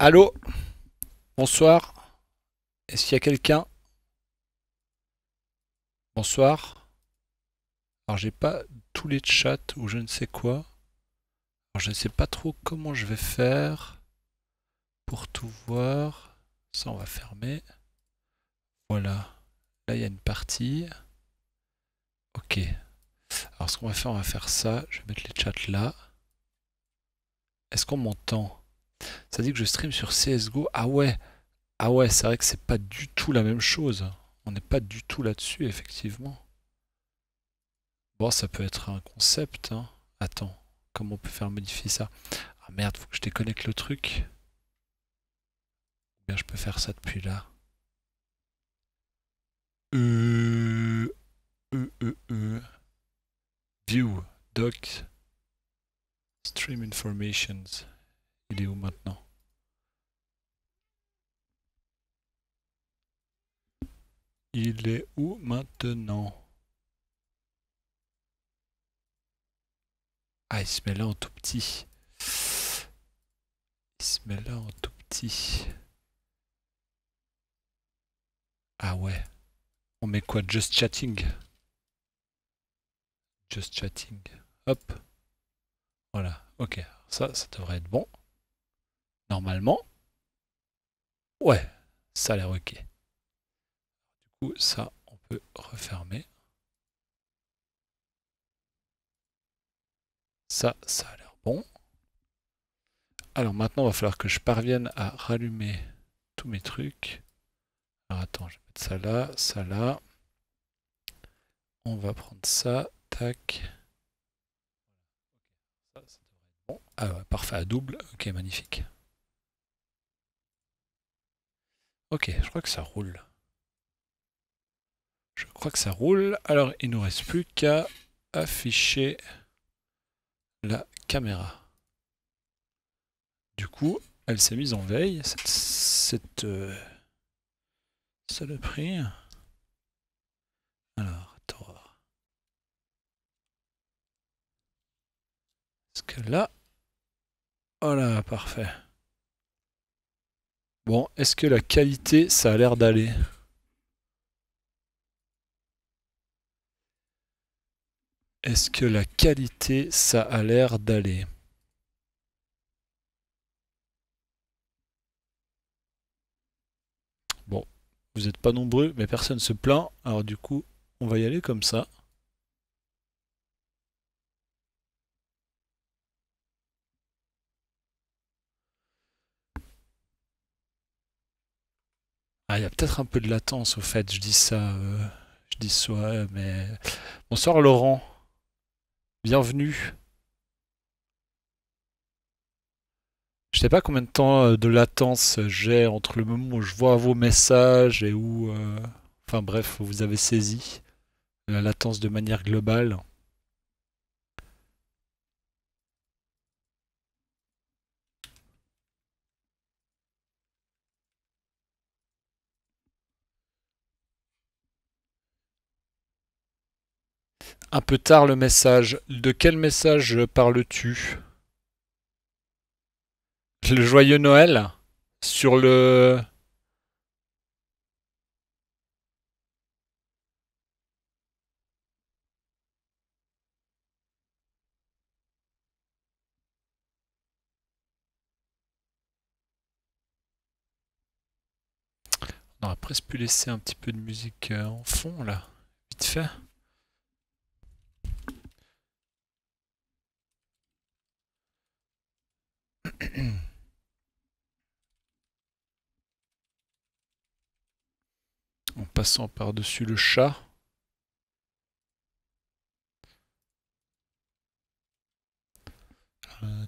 Allô? Bonsoir Est-ce qu'il y a quelqu'un? Bonsoir Alors j'ai pas tous les chats ou je ne sais quoi. Alors je ne sais pas trop comment je vais faire pour tout voir. Ça on va fermer. Voilà. Là il y a une partie. Ok. Alors ce qu'on va faire, on va faire ça. Je vais mettre les chats là. Est-ce qu'on m'entend? Ça dit que je stream sur CSGO. Ah ouais Ah ouais, c'est vrai que c'est pas du tout la même chose. On n'est pas du tout là-dessus, effectivement. Bon, ça peut être un concept. Hein. Attends, comment on peut faire modifier ça? Ah merde, faut que je déconnecte le truc. Bien je peux faire ça depuis là. Euh... Euh, euh, euh. View, doc, stream informations. Il est où maintenant? Il est où maintenant? Ah, il se met là en tout petit. Il se met là en tout petit. Ah ouais. On met quoi? Just chatting? Just chatting. Hop. Voilà. Ok. Ça, ça devrait être bon. Normalement. Ouais. Ça a l'air ok. Du coup, ça, on peut refermer. Ça, ça a l'air bon. Alors maintenant, il va falloir que je parvienne à rallumer tous mes trucs. Alors attends, je vais mettre ça là, ça là. On va prendre ça, tac. Ça, ça devrait être bon. Ah ouais, parfait, à double. Ok, magnifique. Ok, je crois que ça roule. Je crois que ça roule. Alors, il nous reste plus qu'à afficher la caméra. Du coup, elle s'est mise en veille, cette, cette euh, saloperie. Alors, attends. Est-ce que là... Voilà, parfait. Bon, est-ce que la qualité, ça a l'air d'aller? Est-ce que la qualité, ça a l'air d'aller? Bon, vous n'êtes pas nombreux, mais personne se plaint. Alors du coup, on va y aller comme ça. Ah, il y a peut-être un peu de latence au fait, je dis ça. Euh, je dis ça, mais... Bonsoir Laurent. Bienvenue. Je sais pas combien de temps euh, de latence j'ai entre le moment où je vois vos messages et où... Euh, enfin bref, vous avez saisi la latence de manière globale. Un peu tard le message. De quel message parles-tu? Le joyeux Noël? Sur le... On aurait presque pu laisser un petit peu de musique euh, en fond là, vite fait. En passant par-dessus le chat. Euh.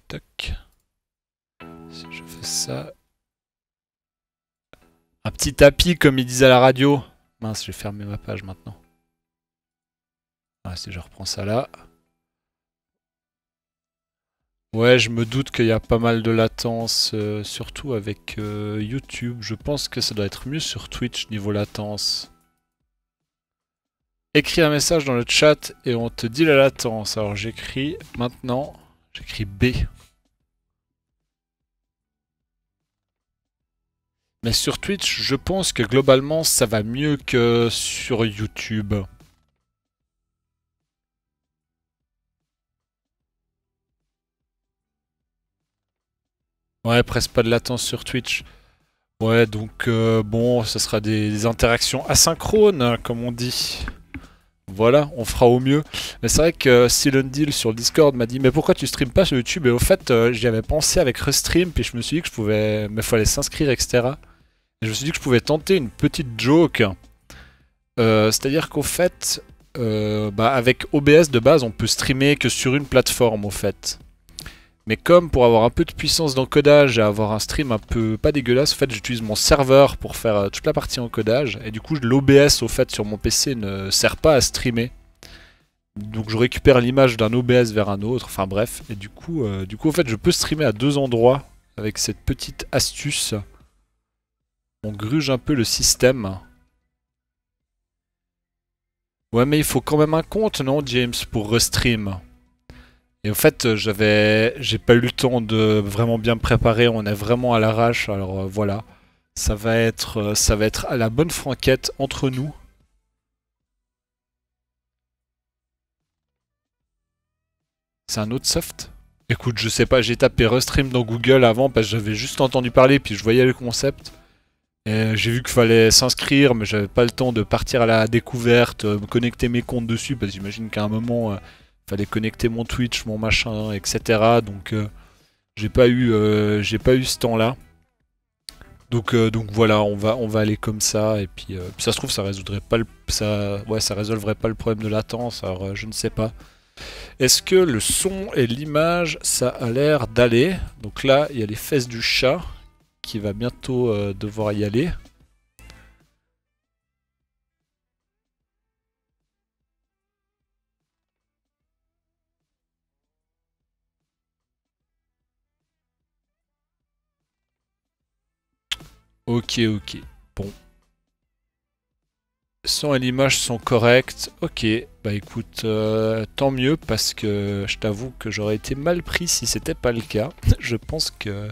Si je fais ça. Un petit tapis comme ils disent à la radio. Mince, je vais fermer ma page maintenant. Ah, si je reprends ça là. Ouais, je me doute qu'il y a pas mal de latence, euh, surtout avec euh, YouTube. Je pense que ça doit être mieux sur Twitch niveau latence. Écris un message dans le chat et on te dit la latence. Alors j'écris maintenant, j'écris B. Mais sur Twitch, je pense que globalement, ça va mieux que sur YouTube. Ouais, presque pas de latence sur Twitch. Ouais, donc euh, bon, ce sera des, interactions asynchrones, hein, comme on dit. Voilà, on fera au mieux. Mais c'est vrai que Silent Deal sur Discord m'a dit Mais pourquoi tu streames pas sur YouTube? Et au fait, euh, j'y avais pensé avec Restream, puis je me suis dit que je pouvais. Mais fallait s'inscrire, etc. Et je me suis dit que je pouvais tenter une petite joke. Euh, c'est-à-dire qu'au fait, bah, avec OBS de base, on peut streamer que sur une plateforme, au fait. Mais comme pour avoir un peu de puissance d'encodage et avoir un stream un peu pas dégueulasse, en fait j'utilise mon serveur pour faire euh, toute la partie encodage. Et du coup l'OBS au fait sur mon PC ne sert pas à streamer. Donc je récupère l'image d'un OBS vers un autre, enfin bref. Et du coup, euh, du coup fait je peux streamer à deux endroits avec cette petite astuce. On gruge un peu le système. Ouais mais il faut quand même un compte non James pour restream? Et en fait, euh, j'avais, j'ai pas eu le temps de vraiment bien me préparer. On est vraiment à l'arrache. Alors euh, voilà, ça va être, euh, ça va être à la bonne franquette entre nous. C'est un autre soft? Écoute, je sais pas, j'ai tapé Restream dans Google avant parce que j'avais juste entendu parler puis je voyais le concept. J'ai vu qu'il fallait s'inscrire, mais j'avais pas le temps de partir à la découverte, me connecter mes comptes dessus parce que j'imagine qu'à un moment fallait connecter mon Twitch, mon machin, etc. Donc euh, j'ai pas eu euh, j'ai pas eu ce temps-là. Donc, euh, donc voilà, on va, on va aller comme ça, et puis, ça se trouve, ça résoudrait pas le, ça, ouais, ça résolverait pas le problème de latence, alors je ne sais pas. Est-ce que le son et l'image, ça a l'air d'aller? Donc là, il y a les fesses du chat qui va bientôt devoir y aller. Ok, ok. Bon. Son et l'image sont corrects. Ok, bah écoute, euh, tant mieux parce que je t'avoue que j'aurais été mal pris si c'était pas le cas. je pense que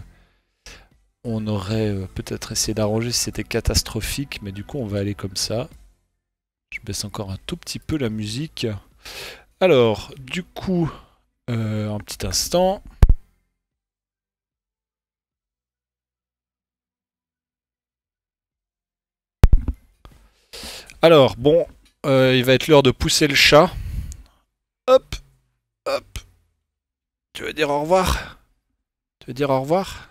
on aurait euh, peut-être essayé d'arranger si c'était catastrophique, mais du coup on va aller comme ça. Je baisse encore un tout petit peu la musique. Alors, du coup, euh, un petit instant. Alors, bon, euh, il va être l'heure de pousser le chat. Hop, hop. Tu veux dire au revoir? Tu veux dire au revoir?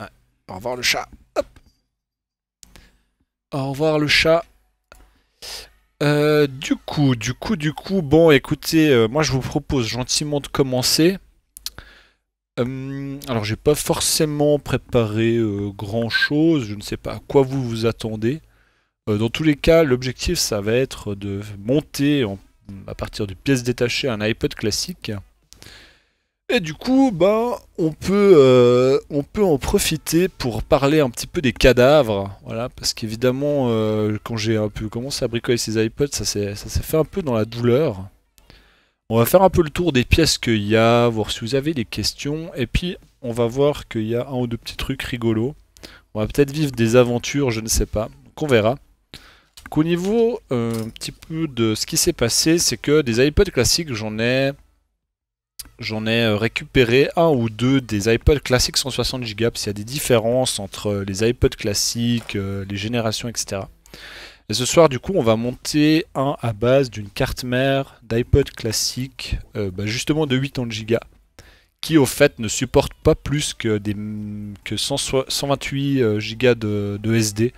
Ouais. Au revoir le chat. Hop. Au revoir le chat. Euh, du coup, du coup, du coup, bon, écoutez, euh, moi je vous propose gentiment de commencer. alors, j'ai pas forcément préparé grand chose, je ne sais pas à quoi vous vous attendez. Euh, dans tous les cas, l'objectif, ça va être de monter à partir de pièces détachées un iPod classique. Et du coup, bah, on peut, euh, on peut en profiter pour parler un petit peu des cadavres, voilà, parce qu'évidemment, euh, quand j'ai un peu commencé à bricoler ces iPods, ça s'est fait un peu dans la douleur. On va faire un peu le tour des pièces qu'il y a, voir si vous avez des questions, et puis on va voir qu'il y a un ou deux petits trucs rigolos. On va peut-être vivre des aventures, je ne sais pas, donc on verra. Au niveau euh, un petit peu de ce qui s'est passé, c'est que des iPods classiques, j'en ai euh, récupéré un ou deux des iPods classiques 160 Go, parce qu'il y a des différences entre les iPods classiques, euh, les générations, etc. Et ce soir, du coup, on va monter un à base d'une carte mère d'iPod classique, bah, justement de 80 Go, qui au fait ne supporte pas plus que, des, que 128 Go de, de SD.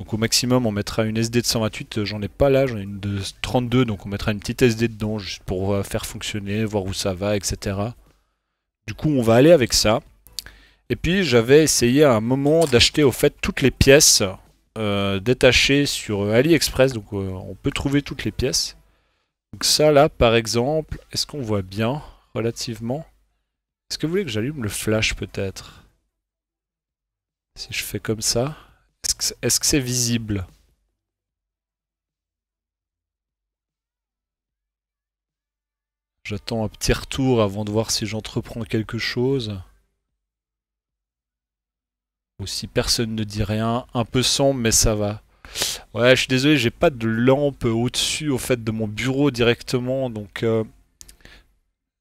Donc au maximum on mettra une SD de 128, j'en ai pas là, j'en ai une de 32, donc on mettra une petite SD dedans juste pour euh, faire fonctionner, voir où ça va, etc. Du coup on va aller avec ça. Et puis j'avais essayé à un moment d'acheter au fait toutes les pièces euh, détachées sur AliExpress, donc euh, on peut trouver toutes les pièces. Donc ça là par exemple, est-ce qu'on voit bien relativement? Est-ce que vous voulez que j'allume le flash peut-être? Si je fais comme ça. Est-ce que c'est visible? J'attends un petit retour avant de voir si j'entreprends quelque chose. Aussi personne ne dit rien. Un peu sombre mais ça va. Ouais, je suis désolé, j'ai pas de lampe au-dessus au fait de mon bureau directement, donc euh,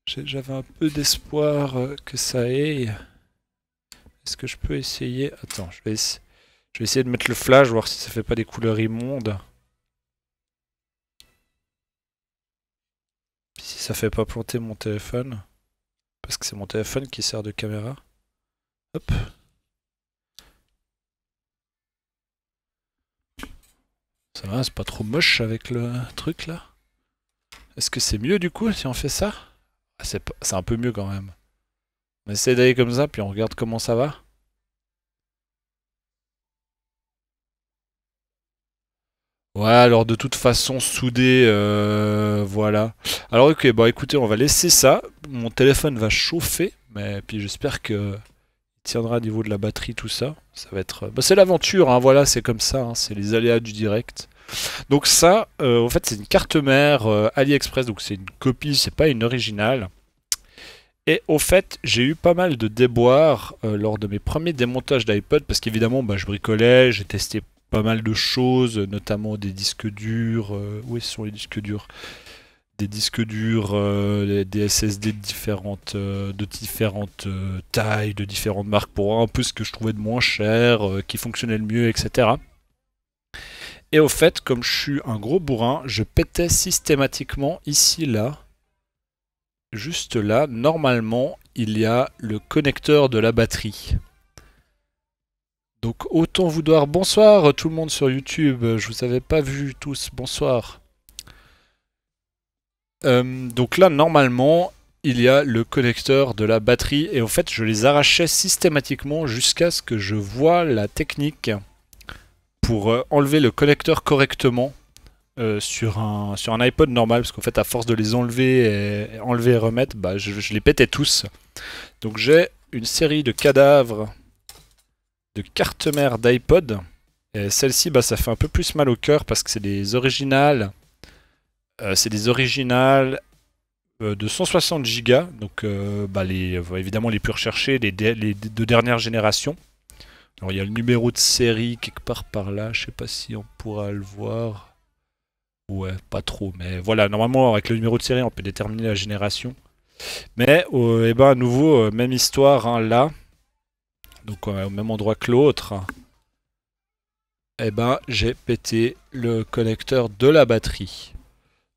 j'avais un peu d'espoir euh, que ça aille. Est-ce que je peux essayer? Attends, je vais, je vais essayer de mettre le flash, voir si ça fait pas des couleurs immondes. Si ça fait pas planter mon téléphone. Parce que c'est mon téléphone qui sert de caméra. Hop. Ça va, c'est pas trop moche avec le truc là Est-ce que c'est mieux du coup si on fait ça? Ah, C'est un peu mieux quand même. On essaie d'aller comme ça, puis on regarde comment ça va. Ouais, alors de toute façon, soudé, euh, voilà. Alors ok, bon écoutez, on va laisser ça. Mon téléphone va chauffer, mais puis j'espère que tiendra au niveau de la batterie, tout ça. Ça va être... Bah, c'est l'aventure, hein, voilà, c'est comme ça, hein, c'est les aléas du direct. Donc ça, euh, en fait, c'est une carte mère euh, AliExpress, donc c'est une copie, c'est pas une originale. Et au fait, j'ai eu pas mal de déboires euh, lors de mes premiers démontages d'iPod, parce qu'évidemment, bah, je bricolais, j'ai testé pas mal de choses, notamment des disques durs. où sont les disques durs? Des disques durs, des SSD de différentes, de différentes tailles, de différentes marques, pour un peu ce que je trouvais de moins cher, qui fonctionnait le mieux, etc. Et au fait, comme je suis un gros bourrin, je pétais systématiquement ici, là. Juste là, normalement, il y a le connecteur de la batterie. Donc autant vous dire bonsoir tout le monde sur YouTube, je vous avais pas vu tous, bonsoir. Euh, donc là, normalement, il y a le connecteur de la batterie et en fait, je les arrachais systématiquement jusqu'à ce que je vois la technique pour euh, enlever le connecteur correctement euh, sur, un, sur un iPod normal, parce qu'en fait, à force de les enlever et, enlever et remettre, bah, je, les pétais tous. Donc j'ai une série de cadavres de carte mère d'iPod. Celle-ci, bah, ça fait un peu plus mal au cœur parce que c'est des originales. Euh, c'est des originales de 160 Go, donc bah, les, évidemment les plus recherchés, les, les deux dernières générations. Alors il y a le numéro de série quelque part par là, je sais pas si on pourra le voir. Ouais, pas trop, mais voilà, normalement avec le numéro de série on peut déterminer la génération. Mais euh, eh ben, à nouveau, euh, même histoire hein, là, donc au même endroit que l'autre. Eh ben, j'ai pété le connecteur de la batterie.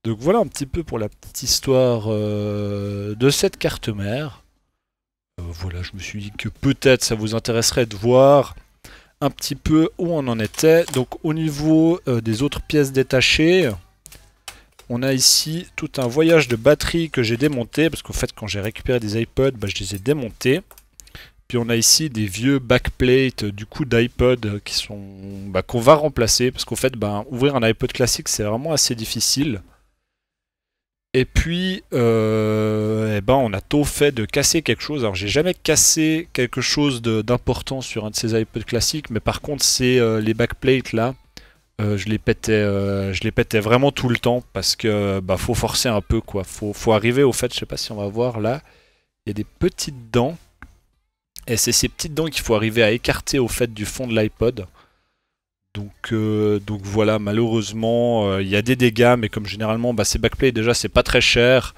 Donc voilà un petit peu pour la petite histoire euh, de cette carte mère. Euh, voilà, je me suis dit que peut-être ça vous intéresserait de voir un petit peu où on en était. Donc au niveau euh, des autres pièces détachées, on a ici tout un voyage de batterie que j'ai démonté, parce qu'en fait quand j'ai récupéré des iPods, bah, je les ai démontés. Puis on a ici des vieux backplates du coup d'iPod qui sont bah, qu'on va remplacer, parce qu'en fait bah, ouvrir un iPod classique c'est vraiment assez difficile. Et puis, euh, eh ben, on a tôt fait de casser quelque chose. Alors, j'ai jamais cassé quelque chose d'important sur un de ces iPods classiques, mais par contre, c'est euh, les backplates là. Euh, je les pétais, je les pétais vraiment tout le temps parce que bah faut forcer un peu quoi. Faut, faut arriver au fait, je sais pas si on va voir là, il y a des petites dents et c'est ces petites dents qu'il faut arriver à écarter au fait du fond de l'iPod. Donc, euh, donc voilà, malheureusement, euh, il y a des dégâts, mais comme généralement, bah, ces backplays, déjà, c'est pas très cher.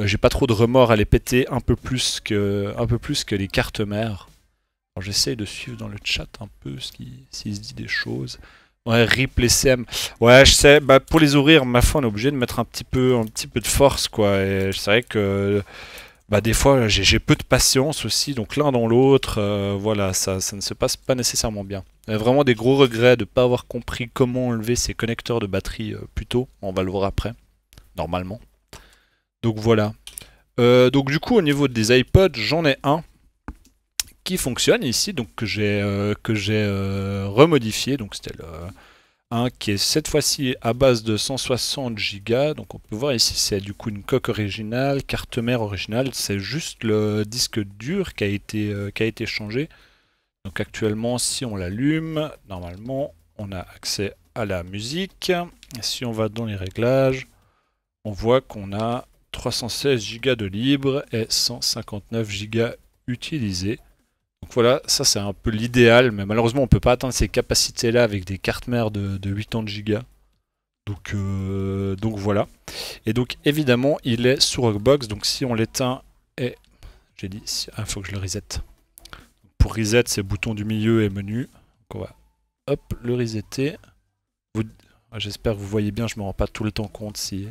Euh, j'ai pas trop de remords à les péter un peu plus que, un peu plus que les cartes mères. J'essaie de suivre dans le chat un peu s'il se dit des choses. Ouais, rip les CM. Ouais, je sais, bah, pour les ouvrir, ma foi, on est obligé de mettre un petit peu, un petit peu de force, quoi. Et c'est vrai que bah des fois j'ai peu de patience aussi, donc l'un dans l'autre, euh, voilà, ça, ça, ne se passe pas nécessairement bien. Il a vraiment des gros regrets de ne pas avoir compris comment enlever ces connecteurs de batterie euh, plus tôt, on va le voir après, normalement. Donc voilà. Euh, donc du coup au niveau des iPods, j'en ai un qui fonctionne ici, donc que j'ai que j'ai remodifié, donc c'était le qui est cette fois-ci à base de 160 Go. Donc on peut voir ici c'est du coup une coque originale, carte mère originale. C'est juste le disque dur qui a été, euh, qui a été changé. Donc actuellement si on l'allume, normalement on a accès à la musique. Si on va dans les réglages, on voit qu'on a 316 Go de libre et 159 Go utilisés. Donc voilà, ça c'est un peu l'idéal, mais malheureusement on peut pas atteindre ces capacités là avec des cartes mères de, 80 Go. Donc, euh, donc voilà. Et donc évidemment il est sous Rockbox, donc si on l'éteint et... J'ai dit, il ah, faut que je le reset. Pour reset c'est bouton du milieu et menu. Donc on va hop le resetter. J'espère que vous voyez bien, je me rends pas tout le temps compte si...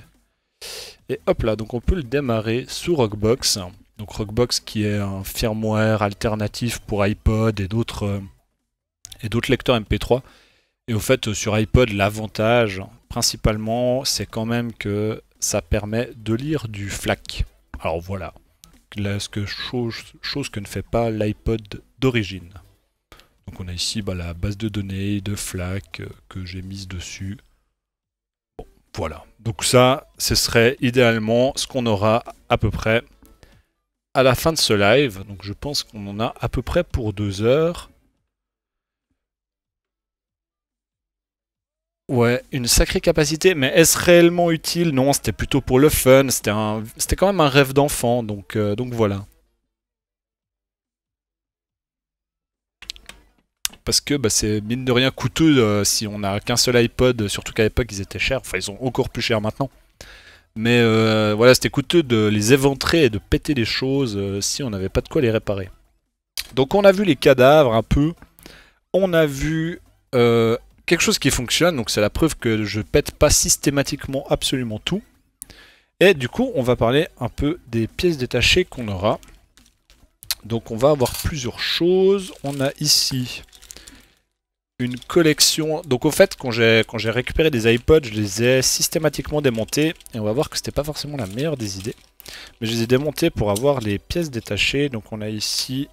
Et hop là, donc on peut le démarrer sous Rockbox. Donc Rockbox qui est un firmware alternatif pour iPod et d'autres euh, et d'autres lecteurs MP3. Et au fait sur iPod l'avantage principalement c'est quand même que ça permet de lire du FLAC. Alors voilà, ce que, chose, que ne fait pas l'iPod d'origine. Donc on a ici bah, la base de données de FLAC euh, que j'ai mise dessus. Voilà. Donc ça, ce serait idéalement ce qu'on aura à peu près à la fin de ce live. Donc je pense qu'on en a à peu près pour deux heures. Ouais, une sacrée capacité, mais est-ce réellement utile? Non, c'était plutôt pour le fun, c'était quand même un rêve d'enfant, donc, euh, donc voilà. parce que bah, c'est mine de rien coûteux euh, si on n'a qu'un seul iPod, surtout qu'à l'époque ils étaient chers, enfin ils sont encore plus chers maintenant. Mais euh, voilà, c'était coûteux de les éventrer et de péter les choses euh, si on n'avait pas de quoi les réparer. Donc on a vu les cadavres un peu, on a vu quelque chose qui fonctionne, donc c'est la preuve que je pète pas systématiquement absolument tout. Et du coup, on va parler un peu des pièces détachées qu'on aura. Donc on va avoir plusieurs choses. On a ici une collection. Donc au fait, quand j'ai récupéré des iPods, je les ai systématiquement démontés. Et on va voir que c'était pas forcément la meilleure des idées. Mais je les ai démontés pour avoir les pièces détachées. Donc on a ici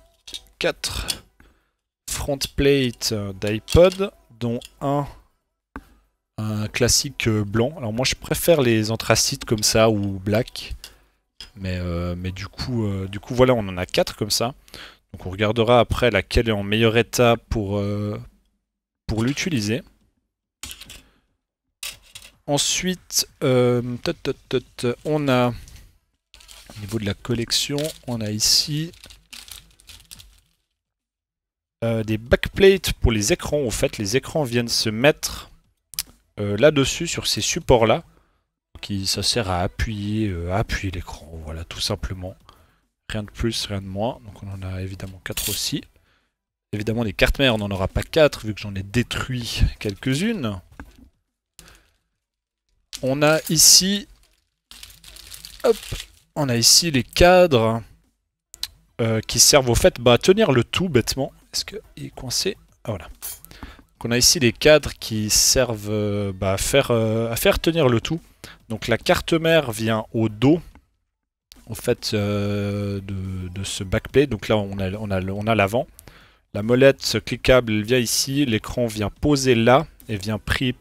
4 front plates d'iPod, dont un, un classique blanc. Alors moi je préfère les anthracites comme ça ou black. Mais, euh, mais du, coup, euh, du coup voilà, on en a 4 comme ça. Donc on regardera après laquelle est en meilleur état pour, euh, pour l'utiliser. Ensuite, euh, on a, au niveau de la collection, on a ici euh, des backplates pour les écrans. En fait, les écrans viennent se mettre euh, là-dessus, sur ces supports-là. Qui ça sert à appuyer, à appuyer l'écran, voilà, tout simplement. Rien de plus, rien de moins. Donc on en a évidemment 4 aussi. Évidemment, des cartes mères, on n'en aura pas 4 vu que j'en ai détruit quelques-unes. On a ici... Hop On a ici les cadres euh, qui servent au fait bah, à tenir le tout bêtement. Est-ce qu'il est coincé? Ah voilà. Donc on a ici les cadres qui servent euh, bah, à, faire, euh, faire tenir le tout. Donc la carte mère vient au dos au fait de, ce backplate. Donc là on a, on a, on a l'avant. La molette cliquable vient ici, l'écran vient poser là et vient pris,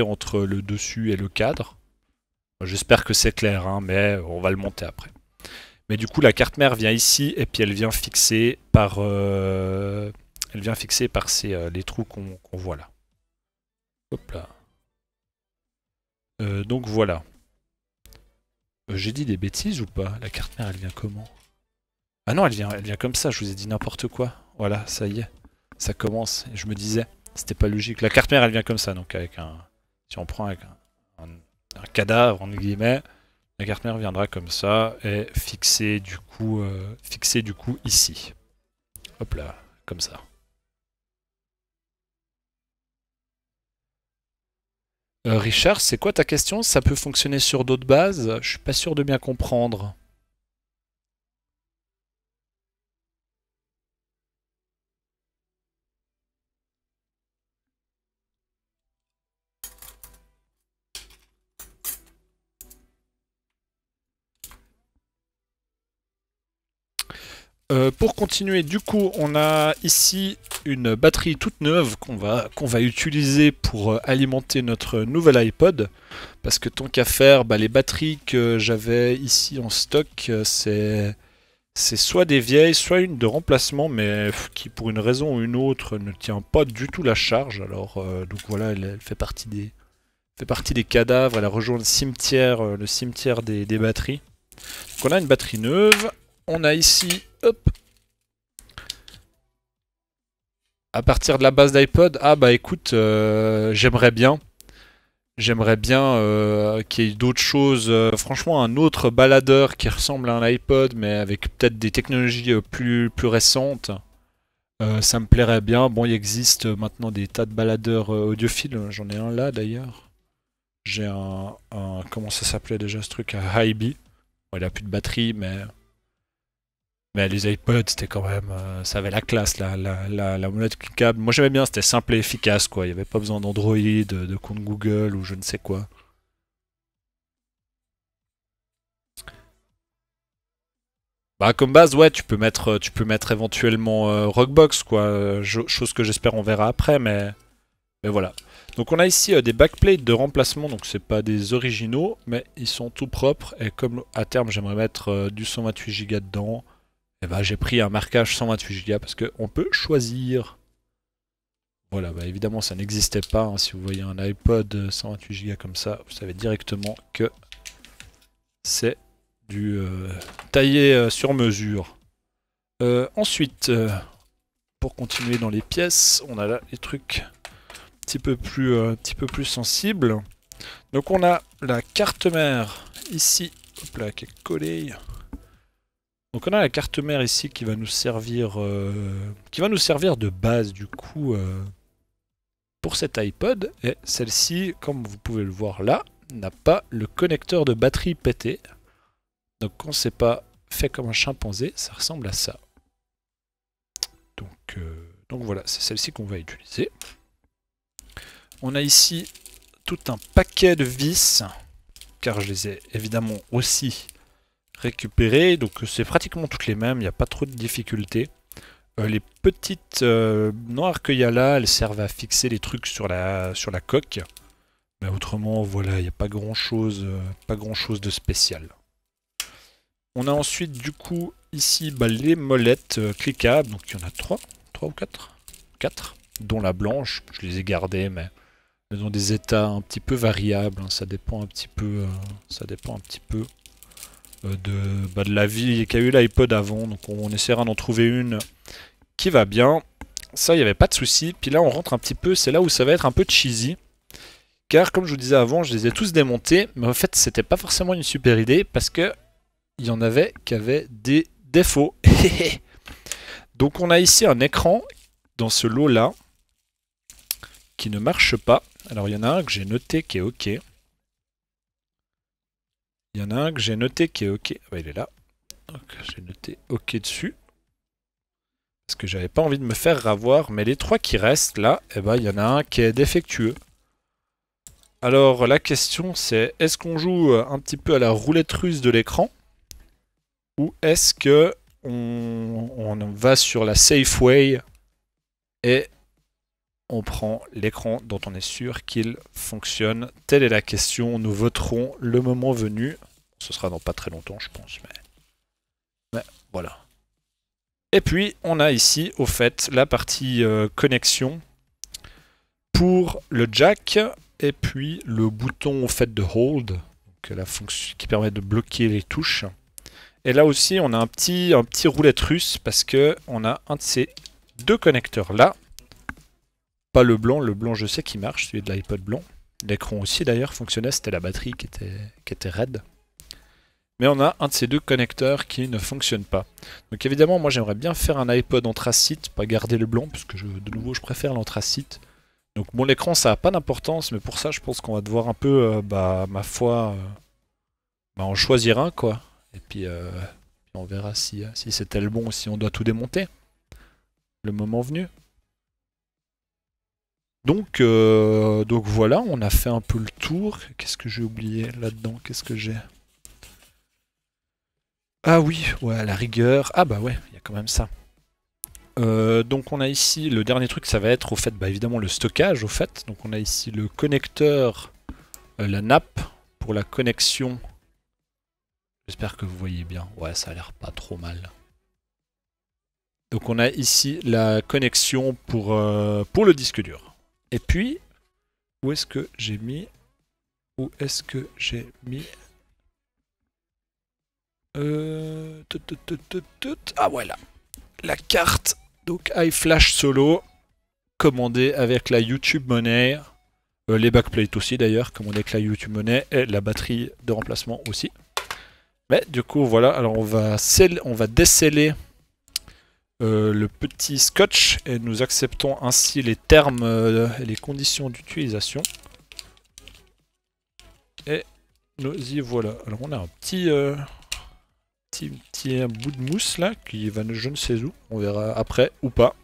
entre le dessus et le cadre. J'espère que c'est clair, hein, mais on va le monter après. Mais du coup, la carte mère vient ici et puis elle vient fixer par, euh, elle euh, les trous qu'on voit là. Hop là. Euh, donc voilà. J'ai dit des bêtises ou pas? La carte mère, elle vient comment? Ah non, elle vient, elle vient comme ça, je vous ai dit n'importe quoi. Voilà, ça y est. Ça commence. je me disais, c'était pas logique. La carte mère, elle vient comme ça. Donc avec un... Si on prend avec un, cadavre, entre guillemets, la carte mère viendra comme ça et fixée du coup, euh, fixée du coup ici. Hop là, comme ça. Euh, Richard, c'est quoi ta question? Ça peut fonctionner sur d'autres bases? Je suis pas sûr de bien comprendre. Euh, pour continuer, du coup, on a ici une batterie toute neuve qu'on va, va utiliser pour euh, alimenter notre nouvel iPod. Parce que tant qu'à faire, bah, les batteries que j'avais ici en stock, euh, c'est c'est soit des vieilles, soit une de remplacement, mais qui pour une raison ou une autre ne tient pas du tout la charge. Alors donc voilà, elle, fait partie des fait partie des cadavres. Elle a rejoint le cimetière, le cimetière des, des batteries. Donc on a une batterie neuve. On a ici hop, À partir de la base d'iPod, ah bah écoute, euh, j'aimerais bien. J'aimerais bien euh, qu'il y ait d'autres choses. euh, franchement, un autre baladeur qui ressemble à un iPod, mais avec peut-être des technologies plus, plus récentes. Ça me plairait bien. Bon, il existe maintenant des tas de baladeurs audiophiles. J'en ai un là d'ailleurs. J'ai un, un- Comment ça s'appelait déjà ce truc Un Hi-B. Bon, il a plus de batterie, mais. Mais les iPods, c'était quand même. euh, ça avait la classe, la, la, la, molette cliquable. Moi j'aimais bien, c'était simple et efficace, quoi. Il n'y avait pas besoin d'Android, de, compte Google ou je ne sais quoi. Bah comme base ouais tu peux mettre tu peux mettre éventuellement euh, Rockbox quoi euh, chose que j'espère on verra après mais mais voilà donc on a ici des backplates de remplacement donc c'est pas des originaux mais ils sont tout propres et comme à terme j'aimerais mettre du 128 Go dedans et bah j'ai pris un marquage 128 Go parce que on peut choisir voilà bah évidemment ça n'existait pas hein. si vous voyez un iPod euh, 128 Go comme ça vous savez directement que c'est du euh, taillé euh, sur mesure. Euh, ensuite, euh, pour continuer dans les pièces, on a là les trucs un petit peu plus, euh, un petit peu plus sensibles. Donc on a la carte mère ici, hop là, qui est collée. Donc on a la carte mère ici qui va nous servir, euh, qui va nous servir de base du coup euh, pour cet iPod. Et celle-ci, comme vous pouvez le voir là, n'a pas le connecteur de batterie pété. Donc quand c'est pas fait comme un chimpanzé, ça ressemble à ça. Euh, donc voilà, c'est celle-ci qu'on va utiliser. On a ici tout un paquet de vis, car je les ai évidemment aussi récupérées. Donc c'est pratiquement toutes les mêmes, il n'y a pas trop de difficultés. Euh, les petites euh, noires qu'il y a là, elles servent à fixer les trucs sur la, sur la coque. Mais autrement, voilà, il n'y a pas grand chose, pas grand chose de spécial. On a ensuite du coup ici bah, les molettes euh, cliquables, donc il y en a 3, 3 ou 4 4, dont la blanche, je les ai gardées mais elles ont des états un petit peu variables, hein, ça dépend un petit peu, euh, ça dépend un petit peu euh, de, bah, de la vie qu'a eu l'iPod avant, donc on, on essaiera d'en trouver une qui va bien, ça il n'y avait pas de souci, puis là on rentre un petit peu, c'est là où ça va être un peu cheesy, car comme je vous disais avant, je les ai tous démontés, mais en fait c'était pas forcément une super idée, parce que il y en avait qui avaient des défauts. Donc on a ici un écran dans ce lot là qui ne marche pas. Alors il y en a un que j'ai noté qui est OK. Il y en a un que j'ai noté qui est OK. Ah bah, il est là. J'ai noté OK dessus. Parce que j'avais pas envie de me faire ravoir. Mais les trois qui restent là, ben, il y en a un qui est défectueux. Alors la question c'est est-ce qu'on joue un petit peu à la roulette russe de l'écran? Ou est-ce que on, on va sur la safe way et on prend l'écran dont on est sûr qu'il fonctionne? Telle est la question. Nous voterons le moment venu. Ce sera dans pas très longtemps, je pense. Mais, mais voilà. Et puis, on a ici, au fait, la partie euh, connexion pour le jack et puis le bouton au fait de hold, donc la fonction qui permet de bloquer les touches. Et là aussi, on a un petit, un petit roulette russe parce que on a un de ces deux connecteurs là. Pas le blanc, le blanc je sais qui marche, celui de l'iPod blanc. L'écran aussi d'ailleurs fonctionnait, c'était la batterie qui était, qui était raide. Mais on a un de ces deux connecteurs qui ne fonctionne pas. Donc évidemment, moi j'aimerais bien faire un iPod anthracite, pas garder le blanc, parce que je, de nouveau je préfère l'anthracite. Donc bon, l'écran ça n'a pas d'importance, mais pour ça je pense qu'on va devoir un peu, euh, bah, ma foi, euh, bah, en choisir un quoi. Et puis, euh, on verra si, si c'était le bon ou si on doit tout démonter. Le moment venu. Donc, donc voilà, on a fait un peu le tour. Qu'est-ce que j'ai oublié là-dedans? Qu'est-ce que j'ai? Ah oui, ouais, la rigueur. Ah bah ouais, il y a quand même ça. Euh, donc on a ici, le dernier truc, ça va être au fait, bah évidemment le stockage au fait. Donc on a ici le connecteur, euh, la nappe pour la connexion. J'espère que vous voyez bien. Ouais, ça a l'air pas trop mal. Donc on a ici la connexion pour, euh, pour le disque dur. Et puis, où est-ce que j'ai mis Où est-ce que j'ai mis euh... Ah voilà La carte donc iFlash Solo commandé avec la YouTube Money. Euh, les backplates aussi d'ailleurs, commandé avec la YouTube Money. Et la batterie de remplacement aussi. Mais du coup, voilà. Alors on va, déceler euh, le petit scotch et nous acceptons ainsi les termes et les conditions d'utilisation. Et nous y voilà. Alors on a un petit, petit, bout de mousse là qui va je ne sais où. On verra après ou pas.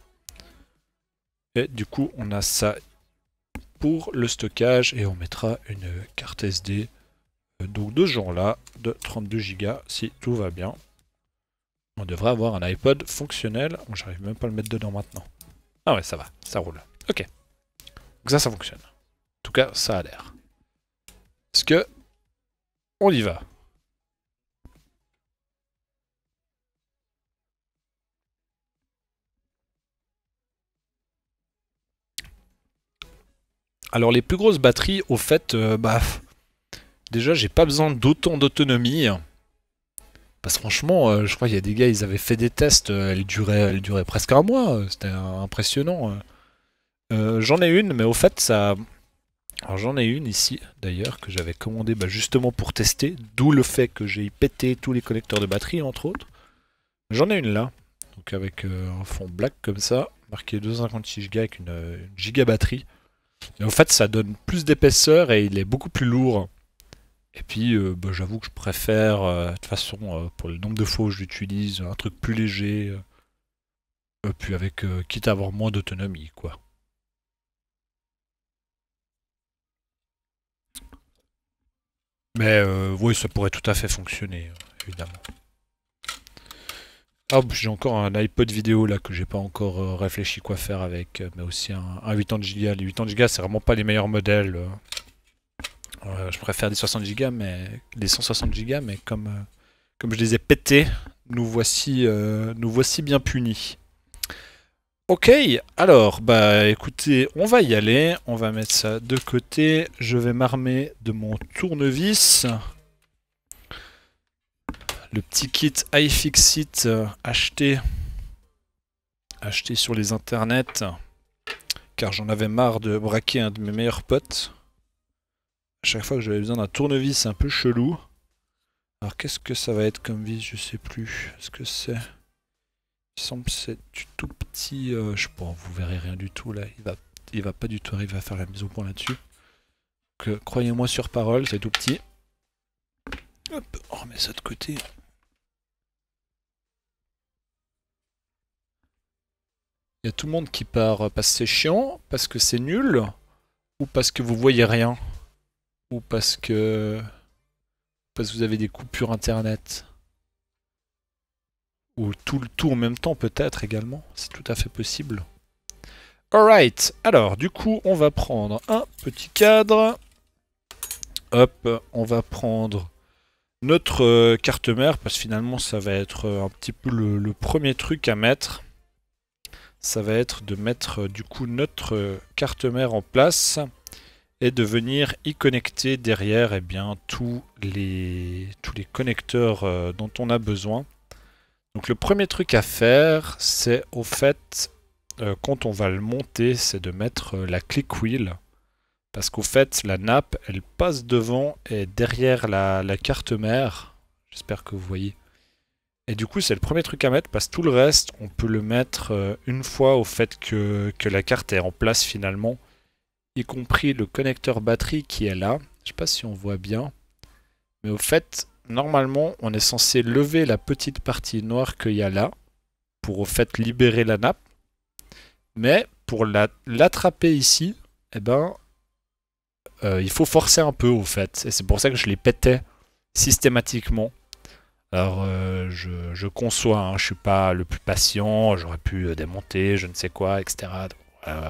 Et du coup on a ça pour le stockage et on mettra une carte SD donc de ce genre là de 32 Go si tout va bien. On devrait avoir un iPod fonctionnel. J'arrive même pas à le mettre dedans maintenant. Ah ouais, ça va, ça roule. Ok. Donc ça, ça fonctionne. En tout cas, ça a l'air. Est-ce que... On y va? Alors les plus grosses batteries, au fait, euh, bah... Déjà, j'ai pas besoin d'autant d'autonomie. Parce que franchement, euh, je crois qu'il y a des gars, ils avaient fait des tests, euh, elle, durait, elle durait presque un mois, euh, c'était impressionnant. j'en ai une, mais au fait, ça... Alors j'en ai une ici, d'ailleurs, que j'avais commandé bah, justement pour tester, d'où le fait que j'ai pété tous les connecteurs de batterie, entre autres. J'en ai une là, donc avec un fond black comme ça, marqué 256 Go avec une, une giga batterie. Et en fait, ça donne plus d'épaisseur et il est beaucoup plus lourd. Et puis, euh, bah, j'avoue que je préfère, euh, de toute façon, euh, pour le nombre de fois où j'utilise, un truc plus léger, puis avec, quitte à avoir moins d'autonomie, quoi. Mais oui, ça pourrait tout à fait fonctionner, évidemment. Ah, j'ai encore un iPod vidéo là que j'ai pas encore réfléchi quoi faire avec, mais aussi un, un 80 Go. Les 80 Go, c'est vraiment pas les meilleurs modèles. Euh, je préfère des 60 Go, mais des 160 Go, mais comme, euh, comme je les ai pétés, nous voici, euh, nous voici bien punis. Ok, alors, bah écoutez, on va y aller. On va mettre ça de côté. Je vais m'armer de mon tournevis. Le petit kit iFixit acheté, acheté sur les internets. Car j'en avais marre de braquer un de mes meilleurs potes chaque fois que j'avais besoin d'un tournevis un peu chelou. Alors qu'est-ce que ça va être comme vis Je sais plus. Est-ce que c'est... Il semble que c'est tout petit... Euh, je pas, vous verrez rien du tout là. Il va, il va pas du tout arriver à faire la mise au point là-dessus. Croyez-moi sur parole, c'est tout petit. Hop, on remet ça de côté. Il y a tout le monde qui part parce que c'est chiant, parce que c'est nul, ou parce que vous voyez rien ou parce que parce que vous avez des coupures internet ou tout le tout en même temps peut-être également, c'est tout à fait possible. Alright, alors du coup on va prendre un petit cadre. Hop, on va prendre notre euh, carte mère parce que finalement ça va être un petit peu le, premier truc à mettre. Ça va être de mettre du coup notre carte mère en place et de venir y connecter derrière eh bien, tous, les, tous les connecteurs euh, dont on a besoin. Donc le premier truc à faire, c'est au fait, euh, quand on va le monter, c'est de mettre euh, la click wheel. Parce qu'au fait, la nappe, elle passe devant et derrière la, carte mère. J'espère que vous voyez. Et du coup, c'est le premier truc à mettre parce que tout le reste, on peut le mettre une fois au fait que, que la carte est en place finalement y compris le connecteur batterie qui est là. Je sais pas si on voit bien. Mais au fait, normalement, on est censé lever la petite partie noire qu'il y a là, pour au fait libérer la nappe. Mais pour l'attraper ici, eh ben, euh, il faut forcer un peu au fait. Et c'est pour ça que je les pétais systématiquement. Alors, euh, je, conçois, hein, je suis pas le plus patient, j'aurais pu euh, démonter, je ne sais quoi, etc.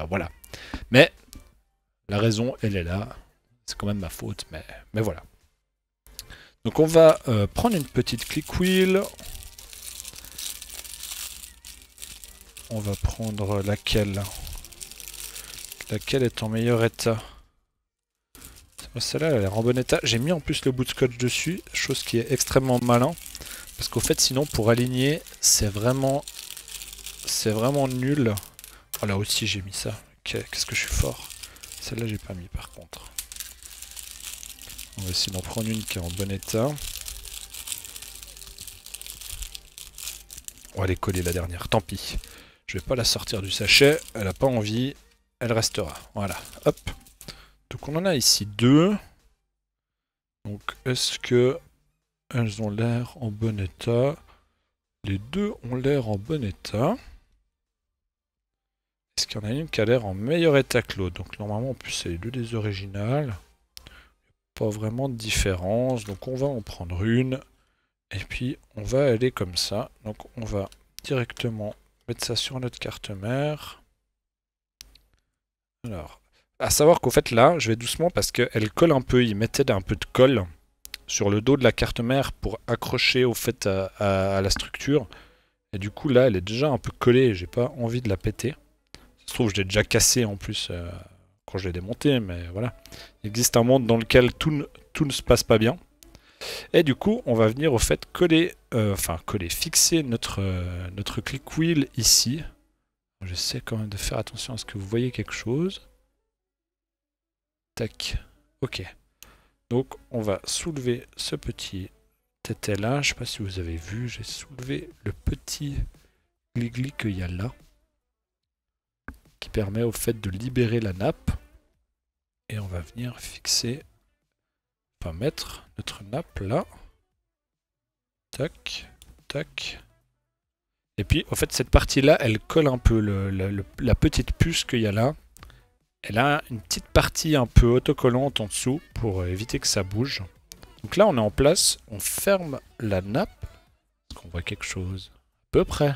voilà. Mais la raison, elle est là. C'est quand même ma faute, mais, voilà. Donc on va euh, prendre une petite click wheel. On va prendre laquelle? Laquelle est en meilleur état? Celle-là, elle a l'air en bon état. J'ai mis en plus le bout de scotch dessus, chose qui est extrêmement malin. Parce qu'au fait, sinon, pour aligner, c'est vraiment... C'est vraiment nul. Oh, là aussi, j'ai mis ça. qu'est-ce que je suis fort. Celle-là, j'ai pas mis par contre. On va essayer d'en prendre une qui est en bon état. On va aller coller la dernière, tant pis. Je vais pas la sortir du sachet, elle a pas envie, elle restera. Voilà, hop. Donc on en a ici deux. Donc est-ce que elles ont l'air en bon état? Les deux ont l'air en bon état. Est-ce qu'il y en a une qui a l'air en meilleur état que l'autre? Donc normalement en plus c'est les deux des originales. Pas vraiment de différence. Donc on va en prendre une. Et puis on va aller comme ça. Donc on va directement mettre ça sur notre carte mère. Alors, à savoir qu'au fait là, je vais doucement parce qu'elle colle un peu. Il mettait un peu de colle sur le dos de la carte mère pour accrocher au fait à, la structure. Et du coup là, elle est déjà un peu collée. J'ai pas envie de la péter. Ça se trouve, je l'ai déjà cassé en plus euh, quand je l'ai démonté, mais voilà. Il existe un monde dans lequel tout tout ne se passe pas bien. Et du coup, on va venir au fait coller, euh, enfin coller, fixer notre, euh, notre click wheel ici. J'essaie quand même de faire attention à ce que vous voyez quelque chose. Tac. Ok. Donc, on va soulever ce petit tété là. Je sais pas si vous avez vu, j'ai soulevé le petit gligli qu'il y a là. Qui permet au fait de libérer la nappe. Et on va venir fixer mettre notre nappe là. Tac, tac. Et puis, en fait, cette partie-là, elle colle un peu la petite puce qu'il y a là. Elle a une petite partie un peu autocollante en dessous pour éviter que ça bouge. Donc là, on est en place. On ferme la nappe. Est-ce qu'on voit quelque chose À peu près.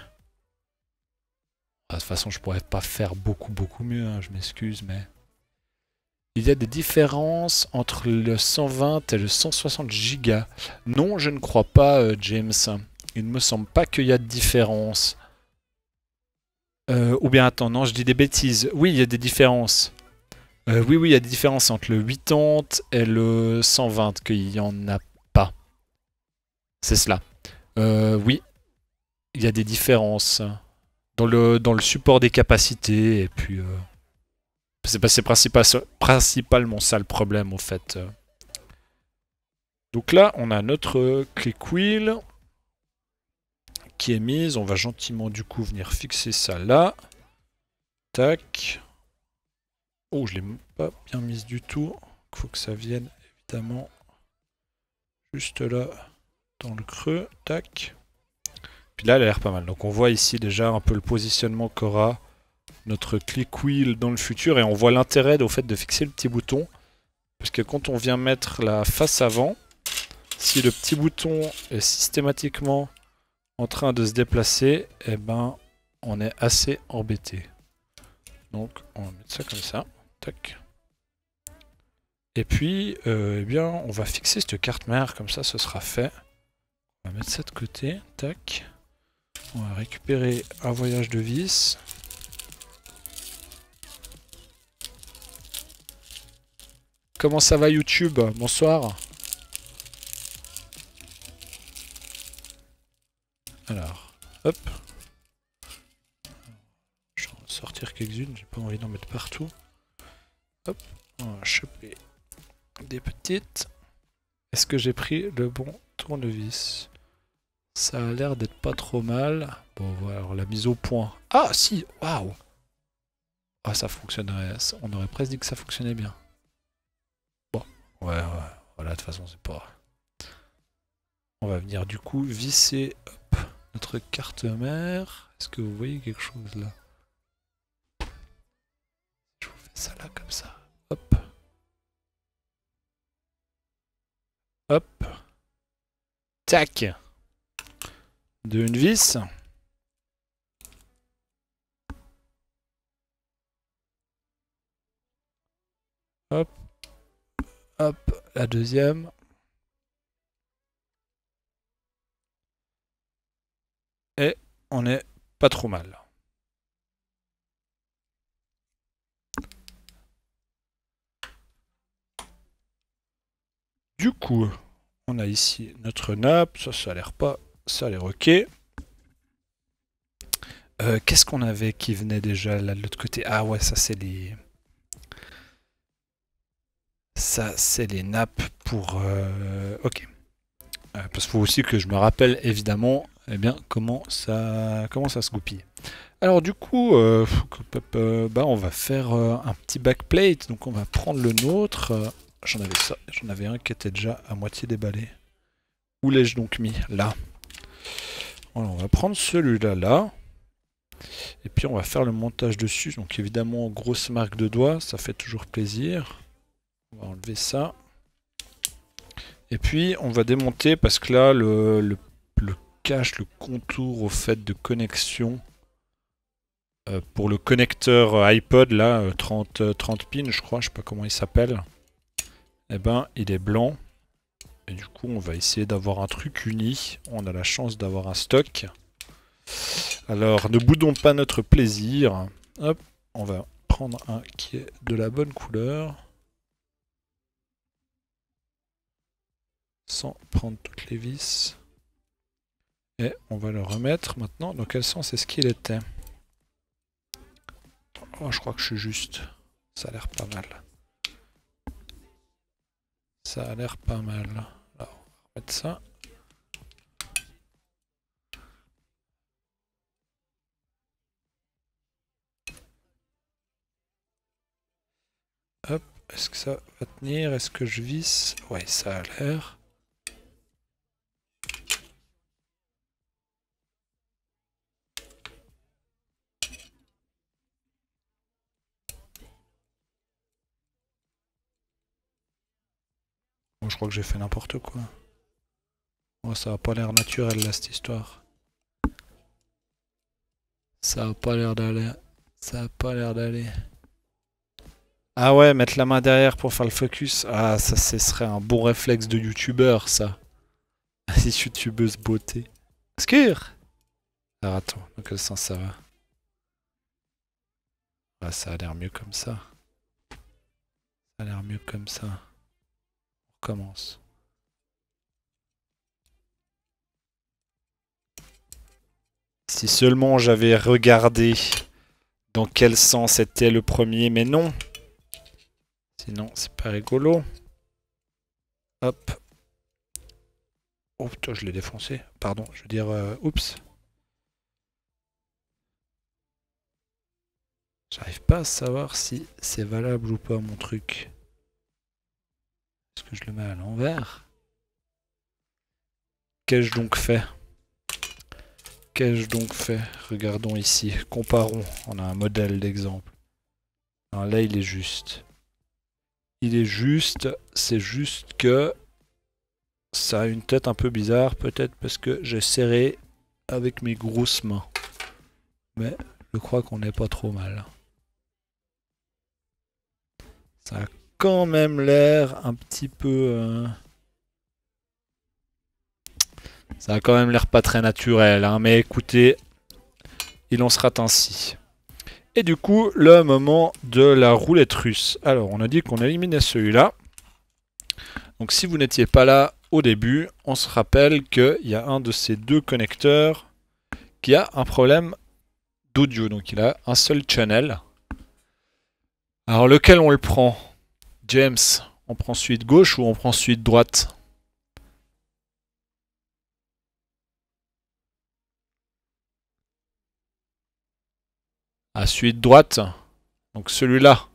Ah, de toute façon, je pourrais pas faire beaucoup, beaucoup mieux. Hein, je m'excuse, mais... Il y a des différences entre le 120 et le 160 Go. Non, je ne crois pas, euh, James. Il ne me semble pas qu'il y a de différence. Euh, ou bien, attends, non, je dis des bêtises. Oui, il y a des différences. Euh, oui, oui, il y a des différences entre le 80 et le 120, qu'il n'y en a pas. C'est cela. oui, il y a des différences dans le, support des capacités et puis... C'est principalement ça le problème, au fait. Donc là, on a notre click wheel qui est mise. On va gentiment, du coup, venir fixer ça là. Tac. Oh, je l'ai pas bien mise du tout. Il faut que ça vienne, évidemment, juste là, dans le creux. Tac. Puis là, elle a l'air pas mal. Donc on voit ici déjà un peu le positionnement qu'aura notre click wheel dans le futur et on voit l'intérêt au fait de fixer le petit bouton parce que quand on vient mettre la face avant si le petit bouton est systématiquement en train de se déplacer eh ben on est assez embêté donc on va mettre ça comme ça et puis euh, eh bien on va fixer cette carte mère comme ça ce sera fait on va mettre ça de côté tac on va récupérer un voyage de vis Comment ça va YouTube? Bonsoir. Alors, hop. Je vais en sortir quelques-unes, j'ai pas envie d'en mettre partout. Hop, on va choper des petites. Est-ce que j'ai pris le bon tournevis? Ça a l'air d'être pas trop mal. Bon, voilà, la mise au point. Ah, si Waouh Ah, ça fonctionnerait. On aurait presque dit que ça fonctionnait bien. Ouais, ouais. Voilà, de toute façon, c'est pas... On va venir du coup visser notre carte mère. Est-ce que vous voyez quelque chose là? Je vous fais ça là comme ça. Hop. Hop. Tac. De une vis. Hop. Hop, la deuxième. Et on est pas trop mal. Du coup, on a ici notre nappe, ça, ça a l'air pas, ça a l'air ok. Euh, qu'est-ce qu'on avait qui venait déjà là de l'autre côté? Ah ouais, ça c'est les... Ça c'est les nappes pour... Euh, ok. Euh, parce qu'il faut aussi que je me rappelle évidemment eh bien, comment, ça, comment ça se goupille. Alors du coup, bah, on va faire un petit backplate. Donc on va prendre le nôtre. J'en avais ça, j'en avais un qui était déjà à moitié déballé. Où l'ai-je donc mis? Là. on va prendre celui-là là. Et puis on va faire le montage dessus. Donc évidemment, grosse marque de doigt, ça fait toujours plaisir. On va enlever ça. Et puis on va démonter parce que là, le, cache, le contour au fait de connexion euh, pour le connecteur iPod, là, 30, 30 pins, je crois, je sais pas comment il s'appelle. Eh ben, il est blanc. Et du coup, on va essayer d'avoir un truc uni. On a la chance d'avoir un stock. Alors, ne boudons pas notre plaisir. Hop, on va prendre un qui est de la bonne couleur. Sans prendre toutes les vis. Et on va le remettre maintenant. Dans quel sens est-ce qu'il était? Oh, je crois que je suis juste. Ça a l'air pas mal. Ça a l'air pas mal. On va remettre ça. Hop, est-ce que ça va tenir? Est-ce que je visse? Ouais, ça a l'air. Bon, je crois que j'ai fait n'importe quoi. Oh, ça a pas l'air naturel là cette histoire. Ça a pas l'air d'aller. Ça a pas l'air d'aller. Ah ouais, mettre la main derrière pour faire le focus. Ah, ça, ce serait un bon réflexe de youtubeur, ça. Les youtubeuse beauté. Scure Alors attends, dans quel sens ça va? Ah, ça a l'air mieux comme ça. Ça a l'air mieux comme ça. Recommence. Si seulement j'avais regardé dans quel sens était le premier, mais non Sinon, c'est pas rigolo. Hop. Oh je l'ai défoncé. Pardon, je veux dire, euh, oups. J'arrive pas à savoir si c'est valable ou pas mon truc. Que je le mets à l'envers Qu'ai-je donc fait? Qu'ai-je donc fait? Regardons ici, comparons. On a un modèle d'exemple. Là, il est juste. Il est juste, c'est juste que ça a une tête un peu bizarre, peut-être parce que j'ai serré avec mes grosses mains. Mais je crois qu'on n'est pas trop mal. Ça quand même l'air un petit peu... Euh, ça a quand même l'air pas très naturel, hein, mais écoutez, il en sera ainsi. Et du coup, le moment de la roulette russe. Alors, on a dit qu'on éliminait celui-là. Donc si vous n'étiez pas là au début, on se rappelle qu'il y a un de ces deux connecteurs qui a un problème d'audio. Donc il a un seul channel. Alors lequel on le prend? James, on prend de gauche ou on prend de droite à suite droite. Donc celui-là.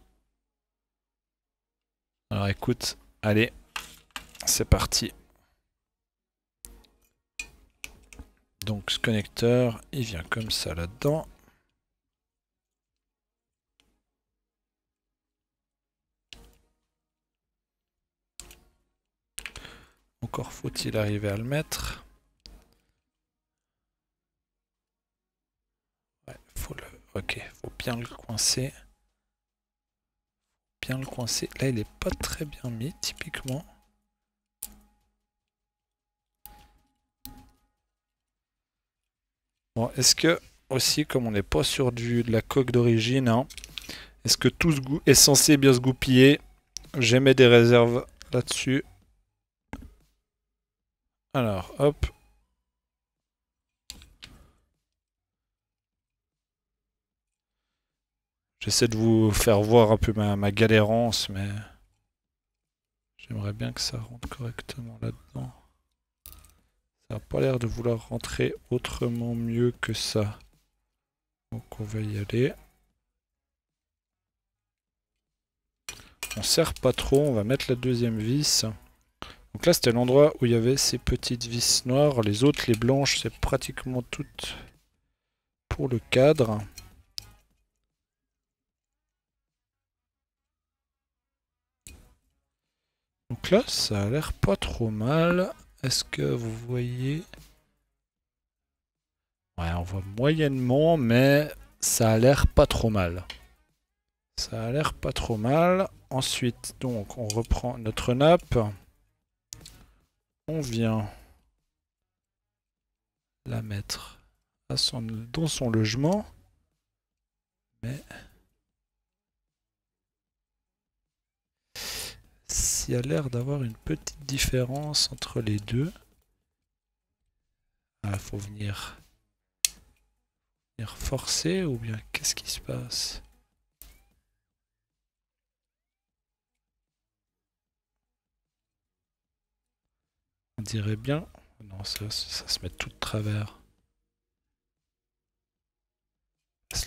Alors écoute, allez, c'est parti. Donc ce connecteur, il vient comme ça là-dedans. Encore faut-il arriver à le mettre. Faut le Ok, faut bien le coincer. Bien le coincer. Là, il est pas très bien mis, typiquement. Bon, est-ce que, aussi, comme on n'est pas sur du, de la coque d'origine, hein, est-ce que tout est censé bien se goupiller? J'émets des réserves là-dessus. Alors, hop. J'essaie de vous faire voir un peu ma, ma galérance, mais j'aimerais bien que ça rentre correctement là-dedans. Ça n'a pas l'air de vouloir rentrer autrement mieux que ça. Donc on va y aller. On serre pas trop, on va mettre la deuxième vis. Donc là c'était l'endroit où il y avait ces petites vis noires. Les autres, les blanches, c'est pratiquement toutes pour le cadre. Donc là, ça a l'air pas trop mal. Est-ce que vous voyez? Ouais, on voit moyennement, mais ça a l'air pas trop mal. Ça a l'air pas trop mal. Ensuite, donc, on reprend notre nappe. On vient la mettre dans son logement. Mais... S'il y a l'air d'avoir une petite différence entre les deux. Ah, faut venir forcer ou bien qu'est-ce qui se passe? On dirait bien... Non, ça, se met tout de travers.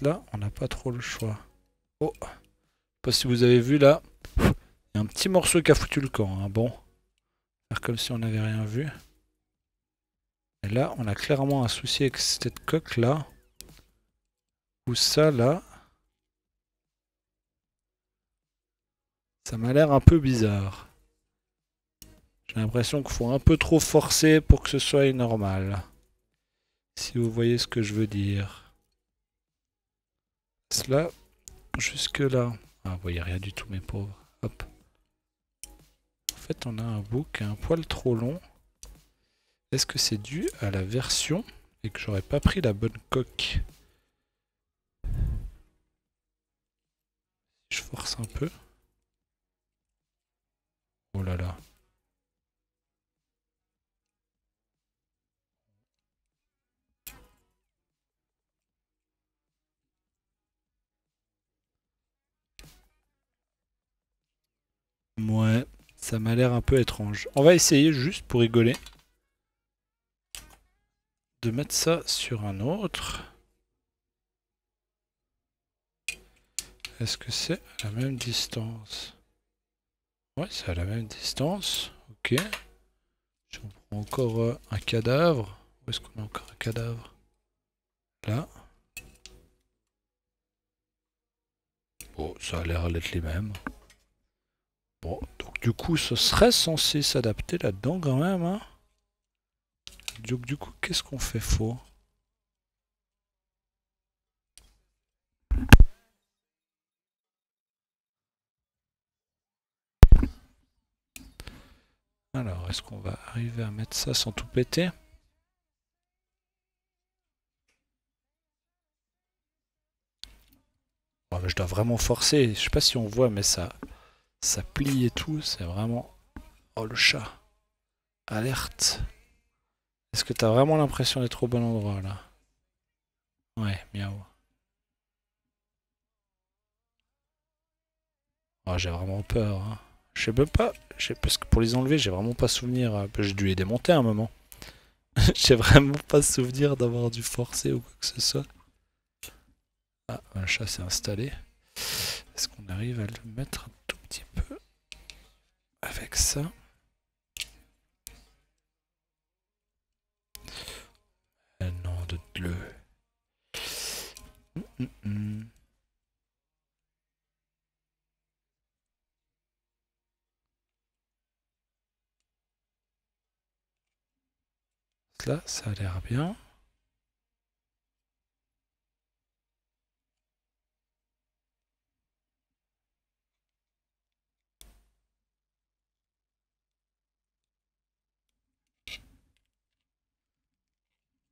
Là, on n'a pas trop le choix. Oh pas si vous avez vu là. Il y a un petit morceau qui a foutu le camp. Hein. Bon. Faire comme si on n'avait rien vu. Et là, on a clairement un souci avec cette coque là. Ou ça là. Ça m'a l'air un peu bizarre. J'ai l'impression qu'il faut un peu trop forcer pour que ce soit normal. Si vous voyez ce que je veux dire. Cela, jusque là. Ah, vous voyez rien du tout mes pauvres. Hop. En fait, on a un bout qui a un poil trop long. Est-ce que c'est dû à la version et que j'aurais pas pris la bonne coque? Je force un peu. Oh là là. Ouais, ça m'a l'air un peu étrange. On va essayer juste pour rigoler de mettre ça sur un autre. Est-ce que c'est à la même distance? Ouais, c'est à la même distance. Ok. Je prends encore euh, un cadavre. Où est-ce qu'on a encore un cadavre? Là. Bon, ça a l'air d'être les mêmes. Bon, donc du coup, ce serait censé s'adapter là-dedans quand même. Hein donc du coup, qu'est-ce qu'on fait faux? Alors, est-ce qu'on va arriver à mettre ça sans tout péter? Je dois vraiment forcer. Je sais pas si on voit, mais ça, ça plie et tout. C'est vraiment... Oh, le chat. Alerte. Est-ce que tu as vraiment l'impression d'être au bon endroit, là? Ouais, miaou. Oh, j'ai vraiment peur. Hein. Je sais même pas. Parce que pour les enlever, j'ai vraiment pas souvenir. Euh, j'ai dû les démonter à un moment. j'ai vraiment pas souvenir d'avoir dû forcer ou quoi que ce soit. Ah, un chat s'est installé. Est-ce qu'on arrive à le mettre petit peu avec ça Un nom de bleu. Hum, hum, hum. Là, ça a l'air bien.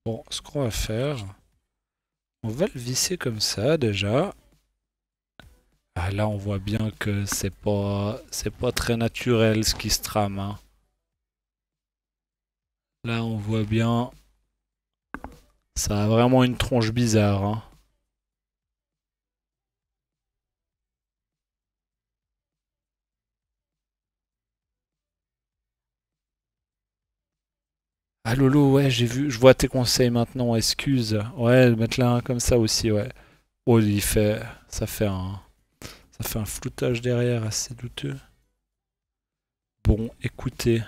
Bon, ce qu'on va faire, on va le visser comme ça déjà. Ah, là, on voit bien que c'est pas, c'est pas très naturel ce qui se trame. Hein. Là, on voit bien. Ça a vraiment une tronche bizarre. Hein. Ah Lolo, ouais, j'ai vu, je vois tes conseils maintenant, excuse. Ouais, mettre là comme ça aussi, ouais. Oh, il fait, ça fait un, ça fait un floutage derrière assez douteux. Bon, écoutez.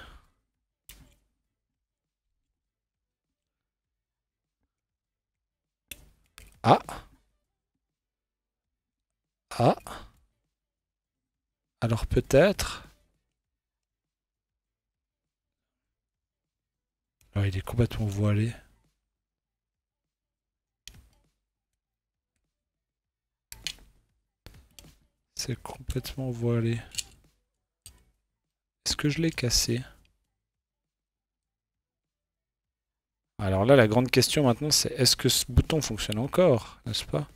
Ah Ah Alors peut-être... Oh, il est complètement voilé. C'est complètement voilé. Est-ce que je l'ai cassé? Alors là, la grande question maintenant, c'est est-ce que ce bouton fonctionne encore, n'est-ce pas?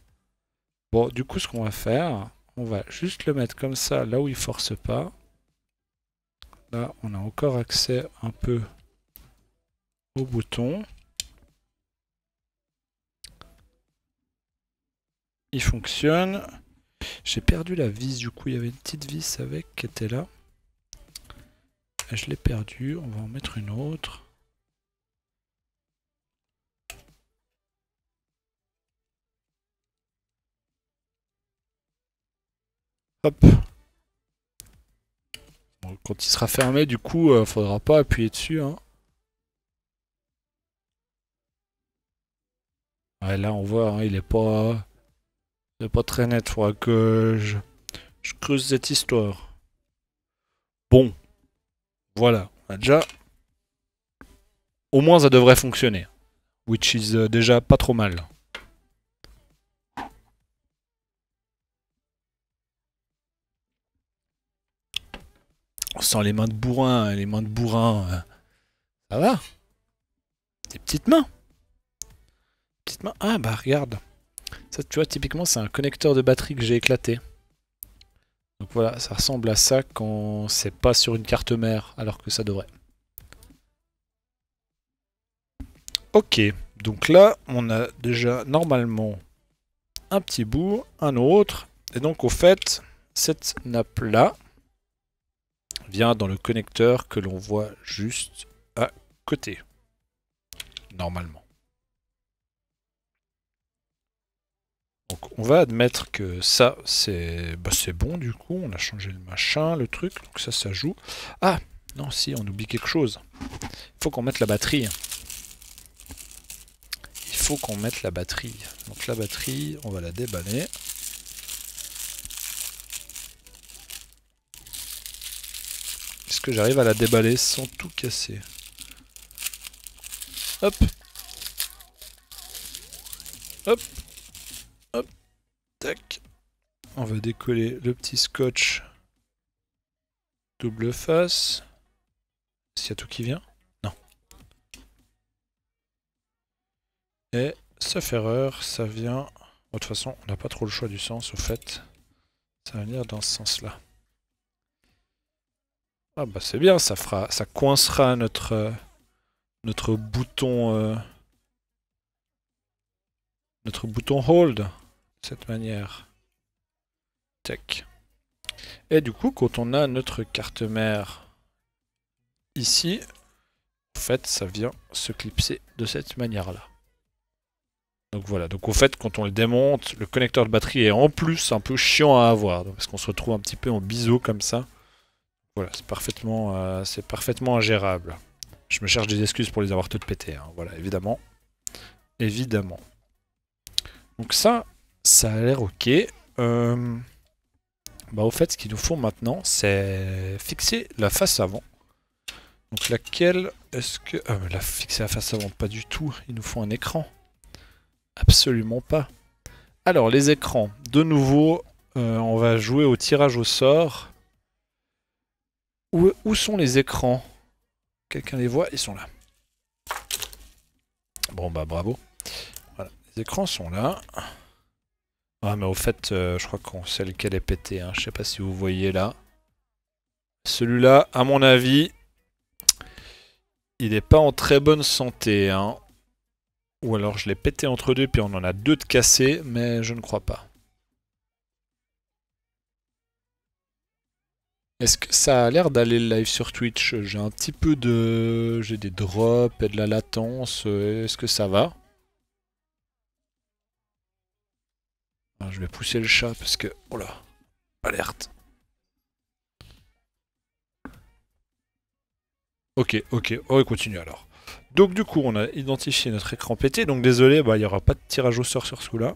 Bon, du coup, ce qu'on va faire, on va juste le mettre comme ça, là où il force pas. Là, on a encore accès un peu au bouton. Il fonctionne. J'ai perdu la vis, du coup, il y avait une petite vis avec qui était là. je l'ai perdu, on va en mettre une autre. Hop. quand il sera fermé, du coup, euh, faudra pas appuyer dessus. Hein. Ouais, là, on voit, hein, il est pas... Il est pas très net. Faudra que je, je creuse cette histoire. Bon. Voilà. déjà... Au moins, ça devrait fonctionner. Which is euh, déjà pas trop mal. On sent les mains de bourrin, hein, les mains de bourrin. Euh. Ça va? Des petites mains. Mains. Ah bah regarde. Ça tu vois typiquement c'est un connecteur de batterie que j'ai éclaté. Donc voilà, ça ressemble à ça quand c'est pas sur une carte mère alors que ça devrait. Ok, donc là on a déjà normalement un petit bout, un autre. Et donc au fait, cette nappe là, vient dans le connecteur que l'on voit juste à côté. Normalement. Donc on va admettre que ça c'est bah, bon du coup, on a changé le machin, le truc, donc ça ça joue. Ah non si on oublie quelque chose. Il faut qu'on mette la batterie. Il faut qu'on mette la batterie. Donc la batterie, on va la déballer. que j'arrive à la déballer sans tout casser? Hop. Hop. On va décoller le petit scotch double face. S'il y a tout qui vient Non. Et sauf erreur, ça vient... De toute façon, on n'a pas trop le choix du sens, au fait. Ça va venir dans ce sens-là. Ah bah c'est bien, ça fera, ça coincera notre notre bouton euh, notre bouton hold cette manière. Tac. Et du coup, quand on a notre carte mère ici, en fait, ça vient se clipser de cette manière-là. Donc voilà, donc au fait, quand on le démonte, le connecteur de batterie est en plus un peu chiant à avoir, parce qu'on se retrouve un petit peu en biseau comme ça. Voilà, c'est parfaitement, euh, parfaitement ingérable. Je me cherche des excuses pour les avoir toutes pétées, hein. voilà, évidemment. Évidemment. Donc ça, ça a l'air ok. Euh, bah au fait, ce qu'il nous faut maintenant, c'est fixer la face avant. Donc laquelle est-ce que... Ah, la fixer la face avant, pas du tout. Il nous faut un écran. Absolument pas. Alors, les écrans. De nouveau, euh, on va jouer au tirage au sort. Où, sont les écrans? Quelqu'un les voit Ils sont là. Bon bah bravo. Voilà, les écrans sont là. Ah mais au fait, euh, je crois qu'on sait lequel est pété. Hein. Je sais pas si vous voyez là. Celui-là, à mon avis, il n'est pas en très bonne santé. Hein. Ou alors je l'ai pété entre deux, puis on en a deux de cassés, mais je ne crois pas. Est-ce que ça a l'air d'aller live sur Twitch? J'ai un petit peu de... J'ai des drops et de la latence. Est-ce que ça va? Ah, Je vais pousser le chat parce que... Oh là Alerte Ok, ok. On continue alors. Donc du coup, on a identifié notre écran pété. Donc désolé, bah, il n'y aura pas de tirage au sort sur celui-là.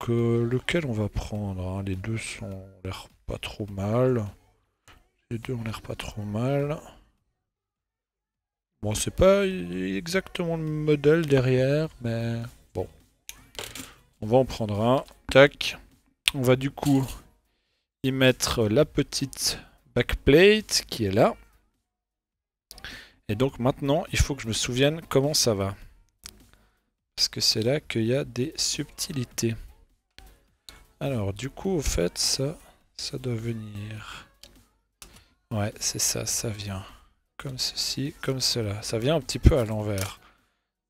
Que, lequel on va prendre hein? Les deux sont l'air pas trop mal. Les deux ont l'air pas trop mal. Bon, c'est pas exactement le modèle derrière, mais bon. On va en prendre un. Tac. On va du coup y mettre la petite backplate qui est là. Et donc maintenant, il faut que je me souvienne comment ça va. Parce que c'est là qu'il y a des subtilités. Alors, du coup, au fait, ça, ça doit venir. Ouais, c'est ça, ça vient. Comme ceci, comme cela. Ça vient un petit peu à l'envers.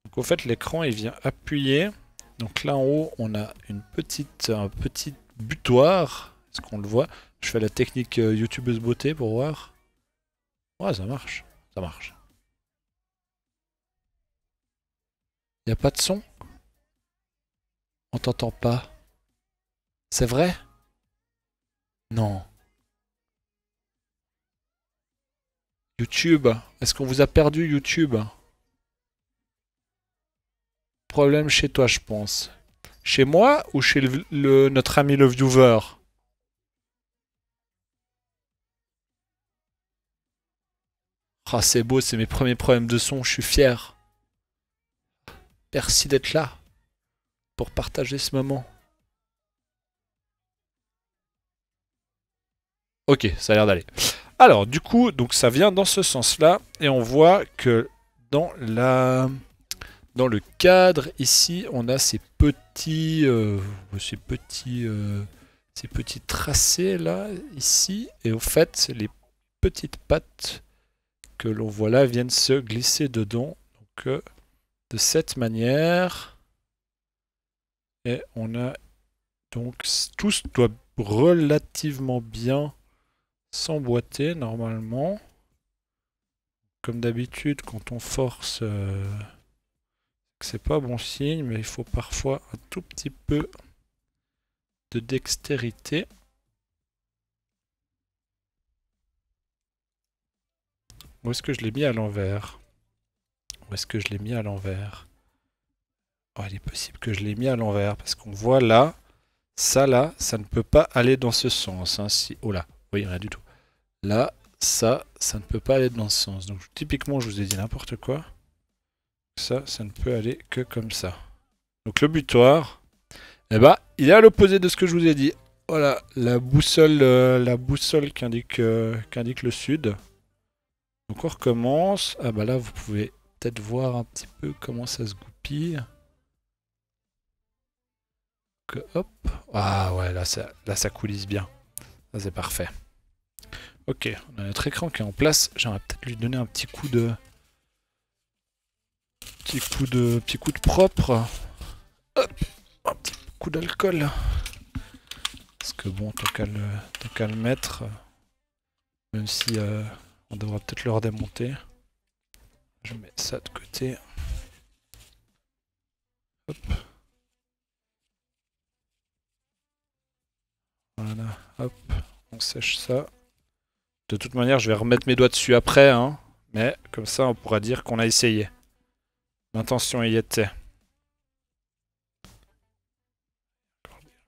Donc, au fait, l'écran, il vient appuyer. Donc là en haut, on a une petite, un petit butoir. Est-ce qu'on le voit? Je fais la technique euh, youtubeuse beauté pour voir. Ouais, ça marche. Ça marche. Y a pas de son? On t'entend pas. C'est vrai? Non. YouTube, est-ce qu'on vous a perdu YouTube? Problème chez toi, je pense. Chez moi ou chez le, notre ami le viewer? Ah, c'est beau, c'est mes premiers problèmes de son, je suis fier. Merci d'être là pour partager ce moment. Ok, ça a l'air d'aller. Alors, du coup, donc ça vient dans ce sens-là, et on voit que dans la, dans le cadre ici, on a ces petits, euh, ces petits, euh, ces petits tracés là, ici, et au fait, les petites pattes que l'on voit là viennent se glisser dedans. Donc, euh, de cette manière. Et on a donc tout doit relativement bien s'emboîter normalement. Comme d'habitude, quand on force, c'est pas bon signe, mais il faut parfois un tout petit peu de dextérité. Où est-ce que je l'ai mis à l'envers? Où est-ce que je l'ai mis à l'envers? Oh, Il est possible que je l'ai mis à l'envers, parce qu'on voit là, ça là, ça ne peut pas aller dans ce sens. Hein. Oh là, oui, rien du tout. Là, ça, ça ne peut pas aller dans ce sens. Donc typiquement, je vous ai dit n'importe quoi. Ça, ça ne peut aller que comme ça. Donc le butoir, eh ben, il est à l'opposé de ce que je vous ai dit. Voilà, la boussole, euh, la boussole qui indique, euh, indique le sud. Donc on recommence. Ah bah là, vous pouvez peut-être voir un petit peu comment ça se goupille. Hop. Ah ouais, là ça, là, ça coulisse bien. Ça c'est parfait. Ok, on a notre écran qui est en place. J'aimerais peut-être lui donner un petit coup de... Petit coup de... Petit coup de propre. Hop, un petit coup d'alcool. Parce que bon, tant qu'à le, le, mettre, même si euh, on devra peut-être le redémonter. Je mets ça de côté. Hop. Voilà, hop, on sèche ça. De toute manière, je vais remettre mes doigts dessus après, hein. Mais comme ça, on pourra dire qu'on a essayé. L'intention y était.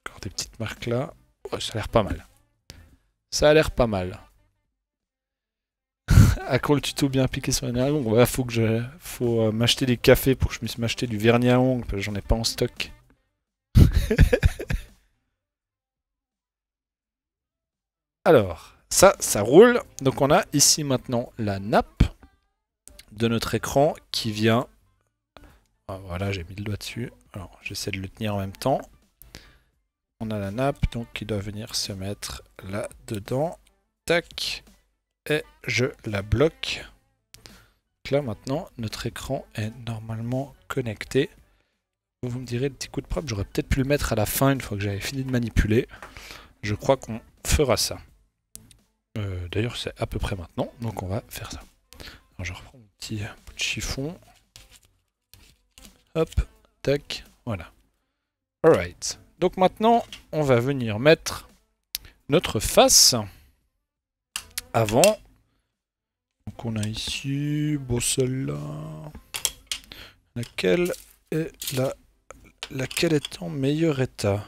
Encore des petites marques là. ça a l'air pas mal. Ça a l'air pas mal quand le tuto bien appliqué sur les ongles Ouais, faut que je, faut euh, m'acheter des cafés pour que je puisse m'acheter du vernis à ongles, parce que j'en ai pas en stock. Alors, ça, ça roule. Donc on a ici maintenant la nappe de notre écran qui vient... Ah, voilà, j'ai mis le doigt dessus. Alors, j'essaie de le tenir en même temps. On a la nappe, donc qui doit venir se mettre là-dedans. Tac et je la bloque. Donc là maintenant, notre écran est normalement connecté. Vous me direz, le petit coup de propre, j'aurais peut-être pu le mettre à la fin une fois que j'avais fini de manipuler. Je crois qu'on fera ça. Euh, d'ailleurs c'est à peu près maintenant, donc on va faire ça. Alors je reprends mon petit bout de chiffon. Hop, tac, voilà. Alright. Donc maintenant, on va venir mettre notre face avant. Donc on a ici, bon celle-là. Laquelle est la, laquelle est en meilleur état?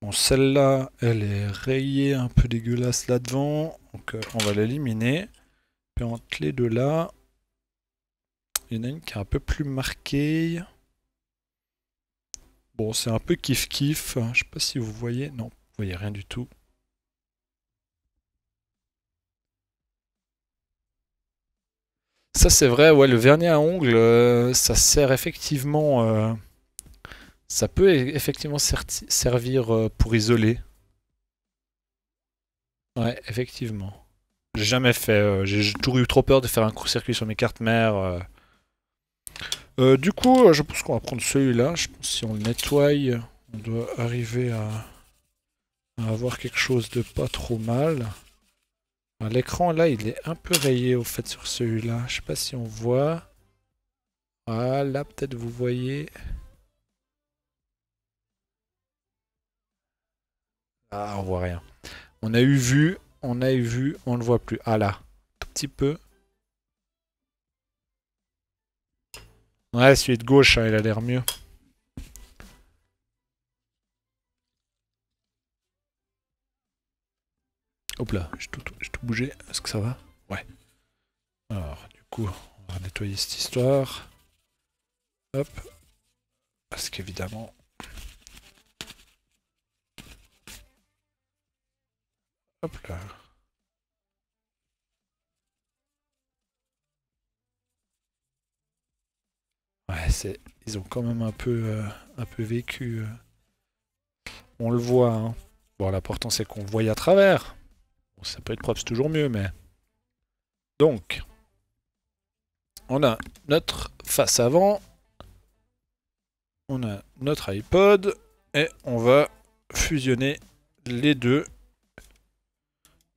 Bon, celle-là, elle est rayée, un peu dégueulasse là devant. Donc euh, on va l'éliminer. Puis entre les deux là, il y en a une qui est un peu plus marquée. Bon, c'est un peu kiff-kiff. Je sais pas si vous voyez. Non, vous voyez rien du tout. Ça c'est vrai, ouais, le vernis à ongles, euh, ça sert effectivement... Euh, ça peut e-, effectivement servir euh, pour isoler. Ouais, effectivement. J'ai jamais fait, j'ai toujours eu trop peur de faire un court-circuit sur mes cartes mères. Euh, du coup, euh, je pense qu'on va prendre celui-là. Si on le nettoie, on doit arriver à, avoir quelque chose de pas trop mal. L'écran, là, il est un peu rayé, au fait, sur celui-là. Je sais pas si on voit. Voilà, peut-être vous voyez. Ah, on voit rien. On a eu vu, on a eu vu, on ne le voit plus. Ah là, tout petit peu. Ouais, celui de gauche, hein, il a l'air mieux. Hop là, j'ai tout, tout, bougé. Est-ce que ça va? Ouais. Alors, du coup, on va nettoyer cette histoire. Hop. Parce qu'évidemment... Hop là. Ouais, ils ont quand même un peu, euh, vécu. Euh. On le voit. Hein. Bon, l'important c'est qu'on voit à travers. ça peut être propre, c'est toujours mieux, mais... Donc, on a notre face avant. On a notre iPod. Et on va fusionner les deux.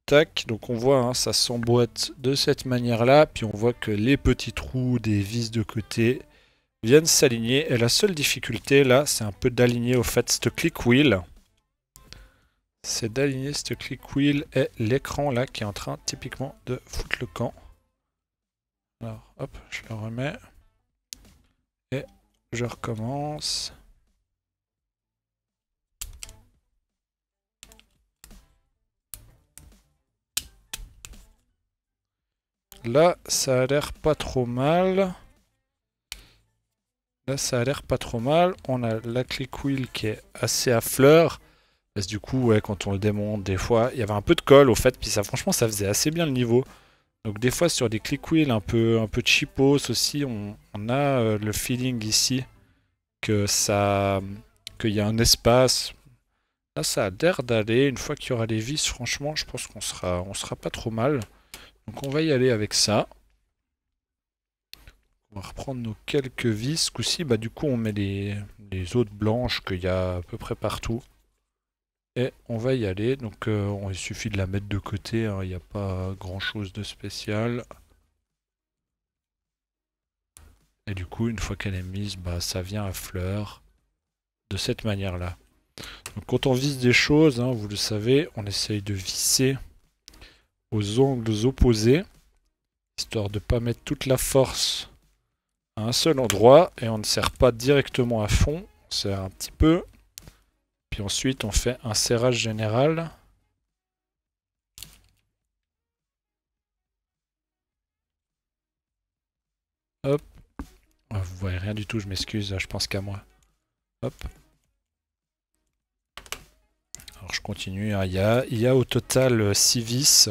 Tac, donc on voit, hein, ça s'emboîte de cette manière-là. Puis on voit que les petits trous des vis de côté viennent s'aligner. Et la seule difficulté là, c'est un peu d'aligner au fait ce click wheel. C'est d'aligner ce click wheel et l'écran là qui est en train typiquement de foutre le camp. Alors hop, je le remets. Et je recommence. Là, ça a l'air pas trop mal. Là, ça a l'air pas trop mal. On a la click wheel qui est assez à fleur. Parce que du coup, quand on le démonte, des fois, il y avait un peu de colle au fait. Puis ça, franchement, ça faisait assez bien le niveau. Donc des fois, sur des click wheels un peu, un peu cheapos aussi, on, a euh, le feeling ici que ça, qu'il y a un espace. Là, ça a l'air d'aller. Une fois qu'il y aura les vis, franchement, je pense qu'on sera, on sera pas trop mal. Donc on va y aller avec ça. On va reprendre nos quelques vis. Ce coup-ci, bah, du coup, on met les, autres blanches qu'il y a à peu près partout. Et on va y aller. Donc, euh, il suffit de la mettre de côté. Hein. Il n'y a pas grand-chose de spécial. Et du coup, une fois qu'elle est mise, bah, ça vient à fleur de cette manière-là. Donc, quand on visse des choses, hein, vous le savez, on essaye de visser aux angles opposés, histoire de ne pas mettre toute la force un seul endroit et on ne serre pas directement à fond, on serre un petit peu. Puis ensuite on fait un serrage général. Hop. Ah, vous voyez rien du tout, je m'excuse, je pense qu'à moi. Hop. Alors je continue, hein. il, y il y a au total 6 vis.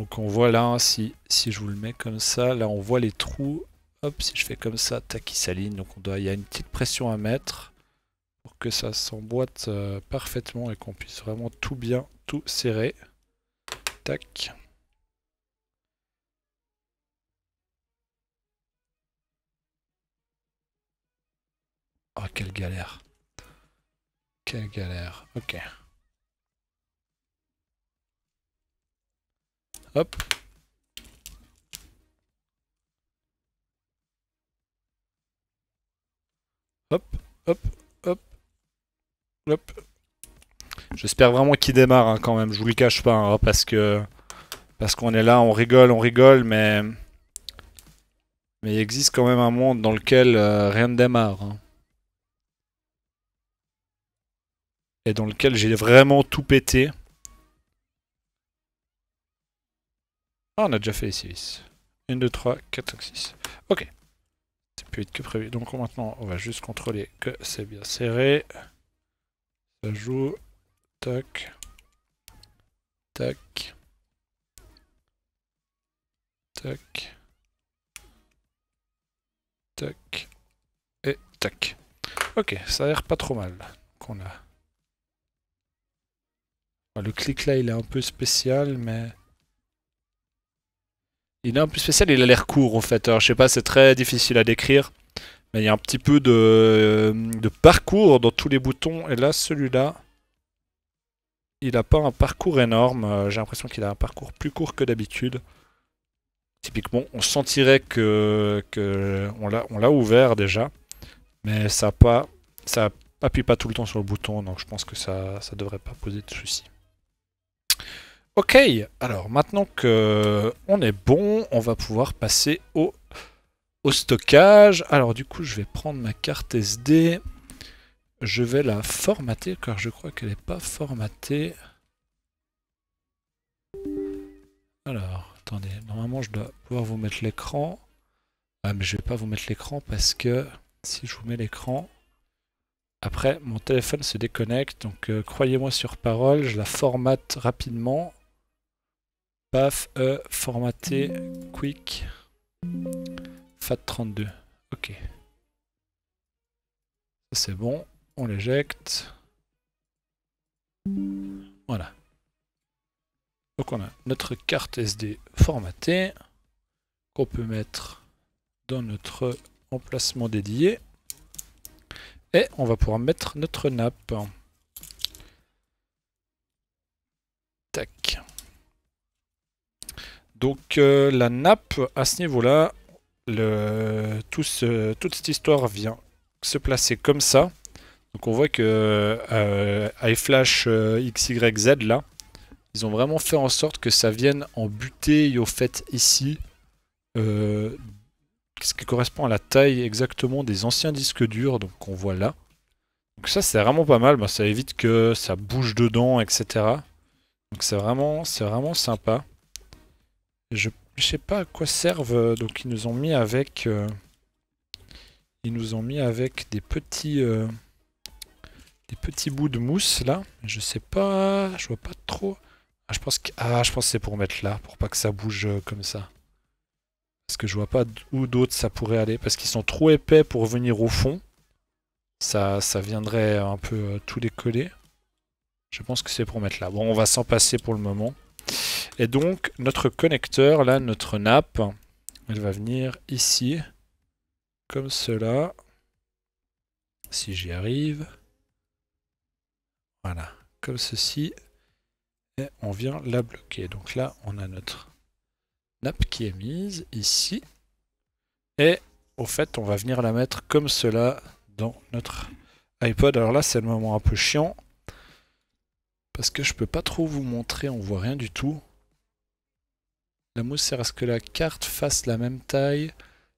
Donc on voit là, si, je vous le mets comme ça, là on voit les trous. Hop, si je fais comme ça, tac, il s'aligne. Donc on doit, il y a une petite pression à mettre pour que ça s'emboîte euh, parfaitement et qu'on puisse vraiment tout bien, tout serrer. Tac. Oh, quelle galère. Quelle galère. Ok. Hop. Hop, hop, hop, hop. J'espère vraiment qu'il démarre hein, quand même, je vous le cache pas, hein, parce que parce qu'on est là, on rigole, on rigole, mais mais il existe quand même un monde dans lequel euh, rien ne démarre. Hein. Et dans lequel j'ai vraiment tout pété. Ah, on a déjà fait les 6. 1, 2, 3, 4, 5, 6. Ok. C'est plus vite que prévu. Donc maintenant, on va juste contrôler que c'est bien serré. Ça joue. Tac. Tac. Tac. Tac. Et tac. Ok, ça a l'air pas trop mal qu'on a. Le clic là, il est un peu spécial, mais... Il est un peu spécial, il a l'air court en fait. Alors, je sais pas, c'est très difficile à décrire. Mais il y a un petit peu de, parcours dans tous les boutons. Et là, celui-là, il n'a pas un parcours énorme. Euh, j'ai l'impression qu'il a un parcours plus court que d'habitude. Typiquement, on sentirait que, on l'a ouvert déjà. Mais ça pas, ça appuie pas tout le temps sur le bouton. Donc je pense que ça ça devrait pas poser de soucis. Ok, alors maintenant que on est bon, on va pouvoir passer au, stockage. Alors du coup, je vais prendre ma carte SD. Je vais la formater car je crois qu'elle n'est pas formatée. Alors, attendez, normalement je dois pouvoir vous mettre l'écran. Ah mais je vais pas vous mettre l'écran parce que si je vous mets l'écran, après mon téléphone se déconnecte. Donc euh, croyez-moi sur parole, je la formate rapidement. Paf, E, formaté, quick, FAT32. Ok. Ça c'est bon, on l'éjecte. Voilà. Donc on a notre carte SD formatée qu'on peut mettre dans notre emplacement dédié. Et on va pouvoir mettre notre nappe. Tac. Donc euh, la nappe, à ce niveau-là, toute cette histoire vient se placer comme ça. Donc on voit que euh, iFlash euh, XYZ là, ils ont vraiment fait en sorte que ça vienne en butée au fait ici. Euh, ce qui correspond à la taille exactement des anciens disques durs, donc qu'on voit là. Donc ça c'est vraiment pas mal, bah, ça évite que ça bouge dedans, etc. Donc c'est vraiment, vraiment sympa. Je, je sais pas à quoi servent. Euh, donc ils nous ont mis avec. Euh, ils nous ont mis avec des petits. Euh, des petits bouts de mousse là. Je sais pas. Je vois pas trop. Ah, je pense que, ah, c'est pour mettre là, pour pas que ça bouge comme ça. Parce que je vois pas où d'autre ça pourrait aller. Parce qu'ils sont trop épais pour venir au fond. Ça, ça viendrait un peu tout décoller. Je pense que c'est pour mettre là. Bon, on va s'en passer pour le moment. Et donc, notre connecteur, là, notre nappe, elle va venir ici, comme cela. Si j'y arrive. Voilà, comme ceci. Et on vient la bloquer. Donc là, on a notre nappe qui est mise ici. Et au fait, on va venir la mettre comme cela dans notre iPod. Alors là, c'est le moment un peu chiant. Parce que je peux pas trop vous montrer, on voit rien du tout. La mousse sert à ce que la carte fasse la même taille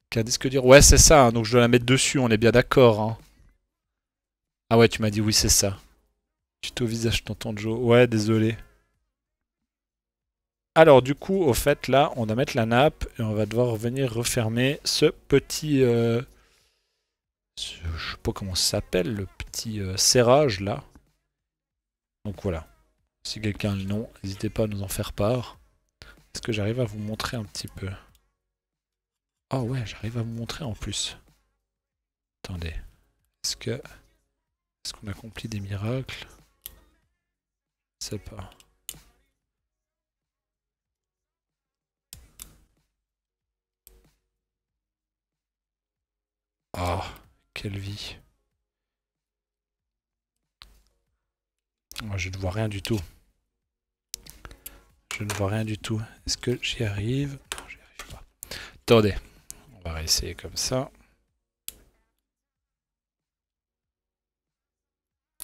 qu'un disque dur. Ouais, c'est ça, hein, donc je dois la mettre dessus, on est bien d'accord. Hein. Ah ouais, tu m'as dit oui, c'est ça. Tu au visage, t'entends Joe. Ouais, désolé. Alors du coup, au fait, là, on va mettre la nappe et on va devoir venir refermer ce petit... Euh, je sais pas comment ça s'appelle, le petit euh, serrage là. Donc voilà. Si quelqu'un a le nom, n'hésitez pas à nous en faire part. Est-ce que j'arrive à vous montrer un petit peu? Oh ouais, j'arrive à vous montrer en plus. Attendez. Est-ce que... Est-ce qu'on accomplit des miracles? Je sais pas. Oh, quelle vie. je ne vois rien du tout. Je ne vois rien du tout. Est-ce que j'y arrive? Non, j'y arrive pas. Attendez, on va réessayer comme ça.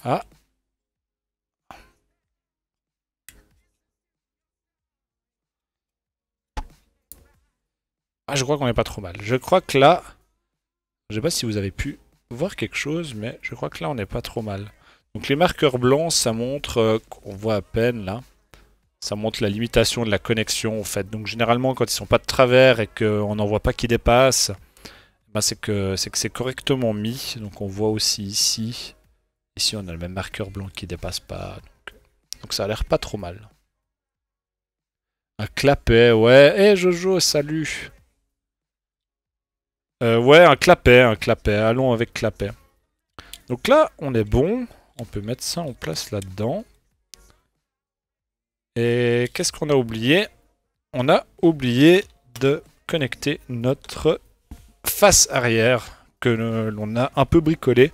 Ah Ah, je crois qu'on est pas trop mal. Je crois que là... Je sais pas si vous avez pu voir quelque chose, mais je crois que là, on n'est pas trop mal. Donc les marqueurs blancs, ça montre euh, qu'on voit à peine, là. Ça montre la limitation de la connexion, en fait. Donc généralement, quand ils sont pas de travers et qu'on n'en voit pas qui dépasse, ben c'est que c'est correctement mis. Donc on voit aussi ici. Ici, on a le même marqueur blanc qui dépasse pas. Donc, ça a l'air pas trop mal. Un clapet, ouais. Eh Jojo, salut euh, ouais, un clapet, un clapet. Allons avec clapet. Donc là, on est bon. On peut mettre ça en place là-dedans. Et qu'est-ce qu'on a oublié? On a oublié de connecter notre face arrière que l'on a un peu bricolé.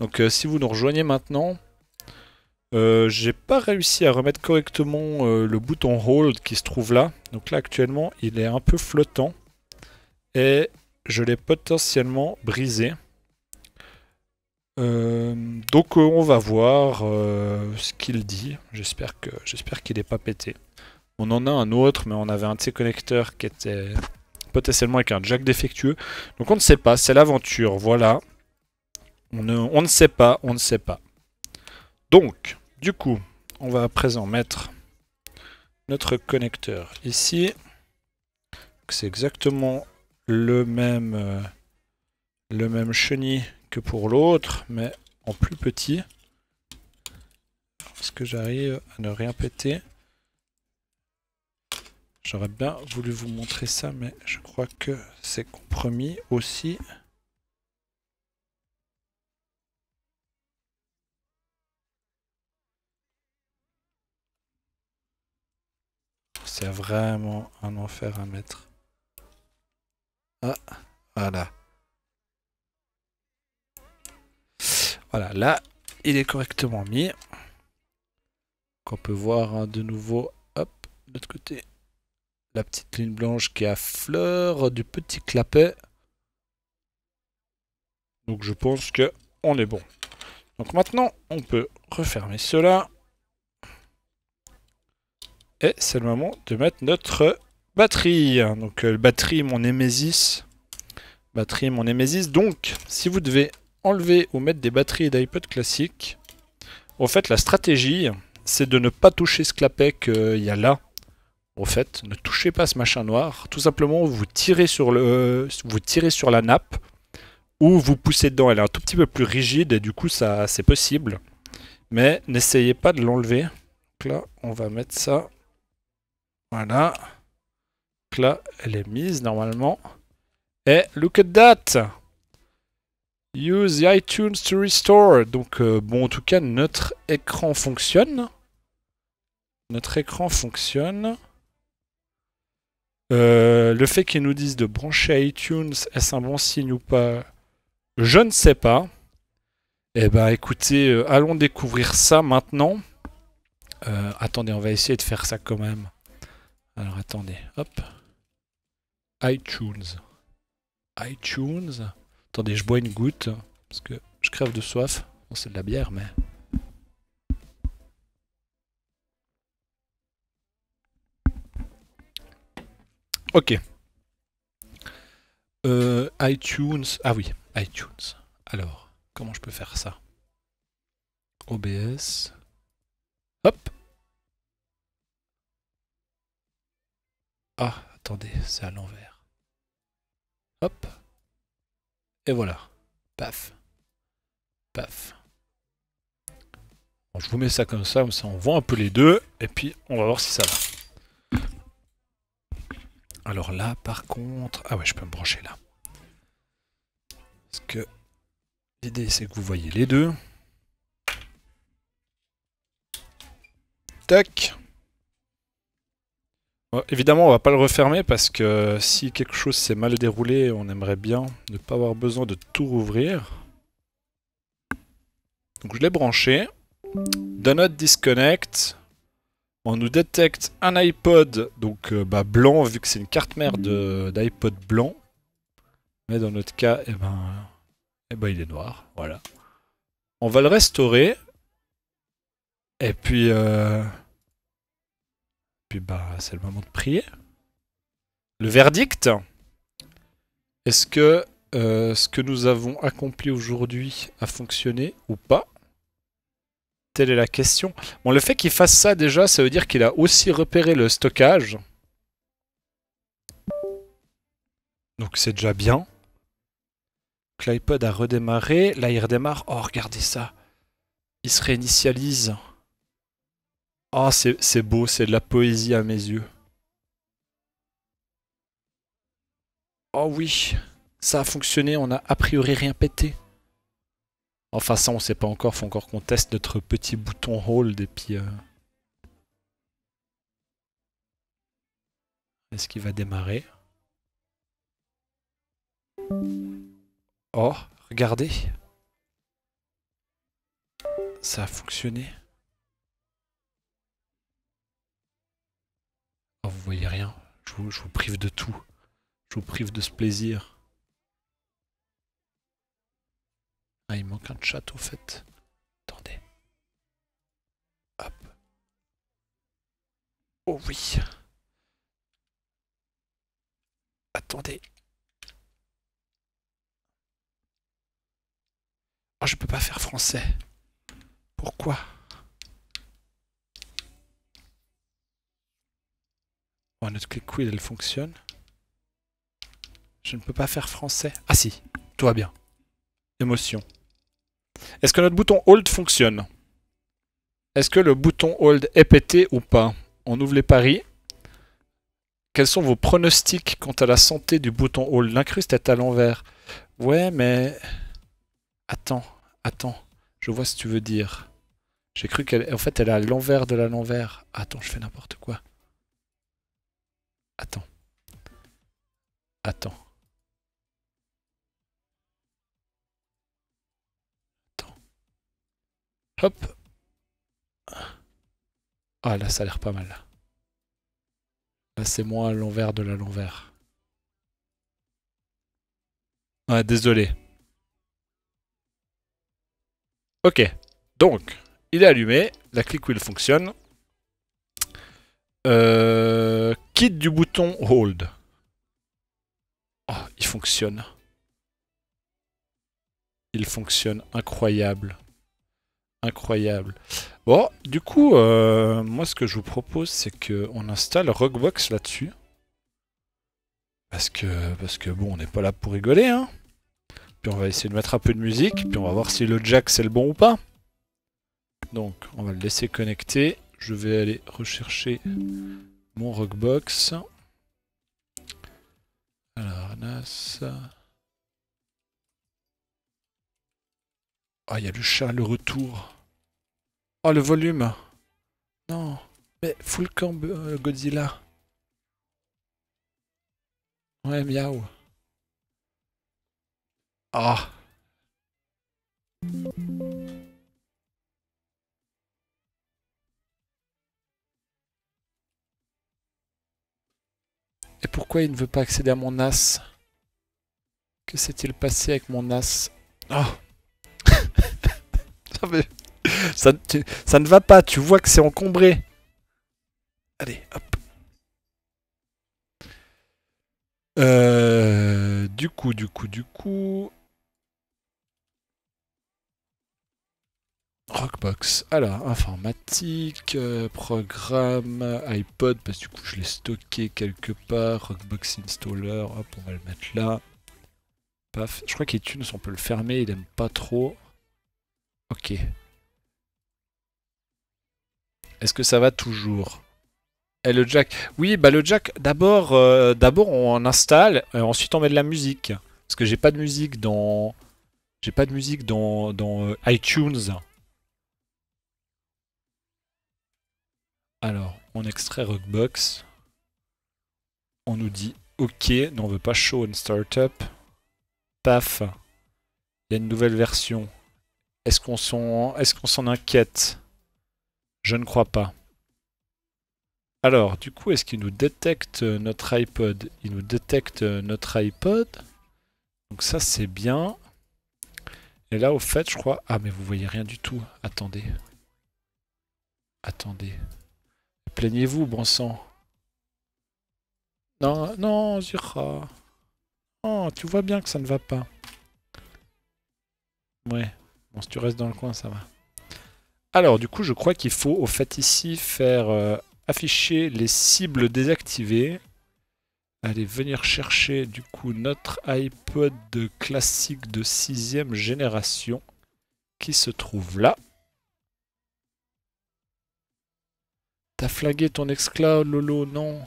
Donc euh, si vous nous rejoignez maintenant, euh, j'ai pas réussi à remettre correctement le bouton hold qui se trouve là. Donc là actuellement il est un peu flottant. Et je l'ai potentiellement brisé. Euh, donc euh, on va voir euh, ce qu'il dit. J'espère que j'espère qu'il n'est pas pété. On en a un autre, mais on avait un de ces connecteurs qui était potentiellement avec un jack défectueux. Donc on ne sait pas, c'est l'aventure, voilà. On ne, sait pas, on ne sait pas. Donc, du coup, on va à présent mettre notre connecteur ici. C'est exactement le même chenille que pour l'autre, mais en plus petit. Est-ce que j'arrive à ne rien péter? J'aurais bien voulu vous montrer ça, mais je crois que c'est compromis aussi. C'est vraiment un enfer à mettre. Ah, voilà. Voilà, là, il est correctement mis. on peut voir hein, de nouveau, hop, de l'autre côté, la petite ligne blanche qui fleur du petit clapet. Donc je pense que on est bon. Donc maintenant, on peut refermer cela. Et c'est le moment de mettre notre Batterie. Donc euh, batterie, mon Nemesis. Batterie, mon Nemesis. Donc, si vous devez enlever ou mettre des batteries d'iPod classique, en fait, la stratégie, c'est de ne pas toucher ce clapet qu'il y a là. En fait, ne touchez pas ce machin noir. Tout simplement, vous tirez sur, le, vous tirez sur la nappe ou vous poussez dedans. Elle est un tout petit peu plus rigide et du coup, ça c'est possible. Mais n'essayez pas de l'enlever. Donc là, on va mettre ça. Voilà là, elle est mise normalement. Et look at that Use the iTunes to restore. Donc, euh, bon, en tout cas, notre écran fonctionne. Notre écran fonctionne. Euh, le fait qu'ils nous disent de brancher iTunes, est-ce un bon signe ou pas? Je ne sais pas. Eh ben, écoutez, euh, allons découvrir ça maintenant. attendez, on va essayer de faire ça quand même. Alors, attendez, hop iTunes. iTunes. Attendez, je bois une goutte parce que je crève de soif. Bon, c'est de la bière, mais. Ok. Euh, iTunes. Ah oui, iTunes. Alors, comment je peux faire ça? OBS. Hop. Ah, attendez, c'est à l'envers. Hop. Et voilà. Paf. Paf. je vous mets ça comme ça, comme ça on voit un peu les deux, et puis on va voir si ça va. Alors là, par contre... Ah ouais, je peux me brancher là. Parce que l'idée, c'est que vous voyez les deux. Tac évidemment, on va pas le refermer parce que si quelque chose s'est mal déroulé, on aimerait bien ne pas avoir besoin de tout rouvrir. Donc je l'ai branché. Do not disconnect. On nous détecte un iPod, donc euh, bah, blanc, vu que c'est une carte mère d'iPod blanc. Mais dans notre cas, eh ben, eh ben, il est noir. Voilà. On va le restaurer. Et puis, euh, puis bah, c'est le moment de prier. Le verdict Est-ce que euh, ce que nous avons accompli aujourd'hui a fonctionné ou pas? Telle est la question. Bon, le fait qu'il fasse ça déjà, ça veut dire qu'il a aussi repéré le stockage. Donc c'est déjà bien. L'iPod a redémarré. Là, il redémarre. Oh, regardez ça. Il se réinitialise. Oh, c'est beau. C'est de la poésie à mes yeux. Oh oui. Ça a fonctionné. On a a priori rien pété. Enfin, ça, on sait pas encore. Faut encore qu'on teste notre petit bouton hold. Et puis... Euh, est-ce qu'il va démarrer? Oh, regardez. Ça a fonctionné. Oh, vous voyez rien. Je vous, je vous prive de tout. Je vous prive de ce plaisir. Ah, il manque un chat au fait. Attendez. Hop. Oh oui. Attendez. Oh, je peux pas faire français. Pourquoi? Oh, notre click wheel, elle fonctionne. Je ne peux pas faire français. Ah si, tout va bien. Émotion. Est-ce que notre bouton Hold fonctionne? Est-ce que le bouton Hold est pété ou pas? On ouvre les paris. Quels sont vos pronostics quant à la santé du bouton Hold? L'incruste est à l'envers. Ouais, mais... Attends, attends. Je vois ce que tu veux dire. J'ai cru qu'elle... En fait, elle est à l'envers de l'envers. Attends, je fais n'importe quoi. Attends. Attends. Attends. Hop. Ah, là, ça a l'air pas mal. Là, c'est moins à l'envers de la l'envers. Ouais, désolé. Ok, donc, il est allumé, la click wheel fonctionne. Euh, quitte du bouton hold. Oh, il fonctionne. Il fonctionne, incroyable. Incroyable. Bon, du coup, euh, moi ce que je vous propose, c'est qu'on installe Rockbox là-dessus. Parce que, parce que bon, on n'est pas là pour rigoler, hein. Puis on va essayer de mettre un peu de musique, puis on va voir si le jack c'est le bon ou pas. Donc on va le laisser connecter. Je vais aller rechercher mon Rockbox. Alors, NAS. Ah, il y a le chat, le retour. Oh, le volume. Non. Mais full camp euh, Godzilla. Ouais, miaou. Ah. Et pourquoi il ne veut pas accéder à mon NAS Que s'est-il passé avec mon NAS Oh ça, ça ne va pas, tu vois que c'est encombré. Allez, hop. Euh, du coup, du coup, du coup... Rockbox. Alors, informatique, euh, programme, iPod, parce que du coup je l'ai stocké quelque part. Rockbox installer, hop, on va le mettre là. Paf. Je crois qu'iTunes, on peut le fermer, il aime pas trop. Ok. Est-ce que ça va toujours? Et le jack Oui, bah le jack, d'abord euh, d'abord on installe, euh, ensuite on met de la musique. Parce que j'ai pas de musique dans... J'ai pas de musique dans, dans iTunes. Alors, on extrait Rockbox. On nous dit OK, non, on veut pas show une startup. Paf. Il y a une nouvelle version. Est-ce qu'on s'en est inquiète? Je ne crois pas. Alors, du coup, est-ce qu'il nous détecte notre iPod? Il nous détecte notre iPod. Donc ça, c'est bien. Et là, au fait, je crois... Ah, mais vous voyez rien du tout. Attendez. Attendez. Plaignez-vous, bon sang. Non, non, Zira. Oh, tu vois bien que ça ne va pas. Ouais. Bon, si tu restes dans le coin, ça va. Alors, du coup, je crois qu'il faut, au fait, ici, faire euh, afficher les cibles désactivées. Allez, venir chercher, du coup, notre iPod classique de sixième génération qui se trouve là. T'as flagué ton excloud, Lolo, non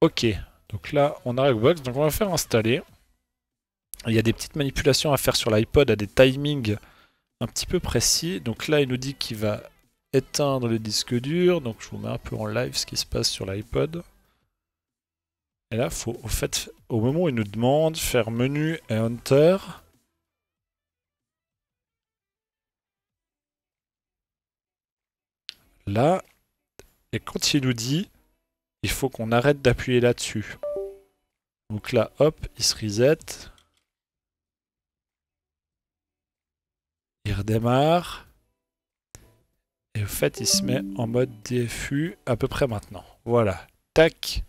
Ok, donc là, on a Xbox, donc on va faire installer. Il y a des petites manipulations à faire sur l'iPod à des timings un petit peu précis. Donc là, il nous dit qu'il va éteindre le disque dur. Donc je vous mets un peu en live ce qui se passe sur l'iPod. Et là, faut, au fait, au moment où il nous demande faire menu et enter, là, et quand il nous dit, il faut qu'on arrête d'appuyer là-dessus. Donc là, hop, il se reset. Il redémarre. Et au fait, il se met en mode DFU à peu près maintenant. Voilà. Tac.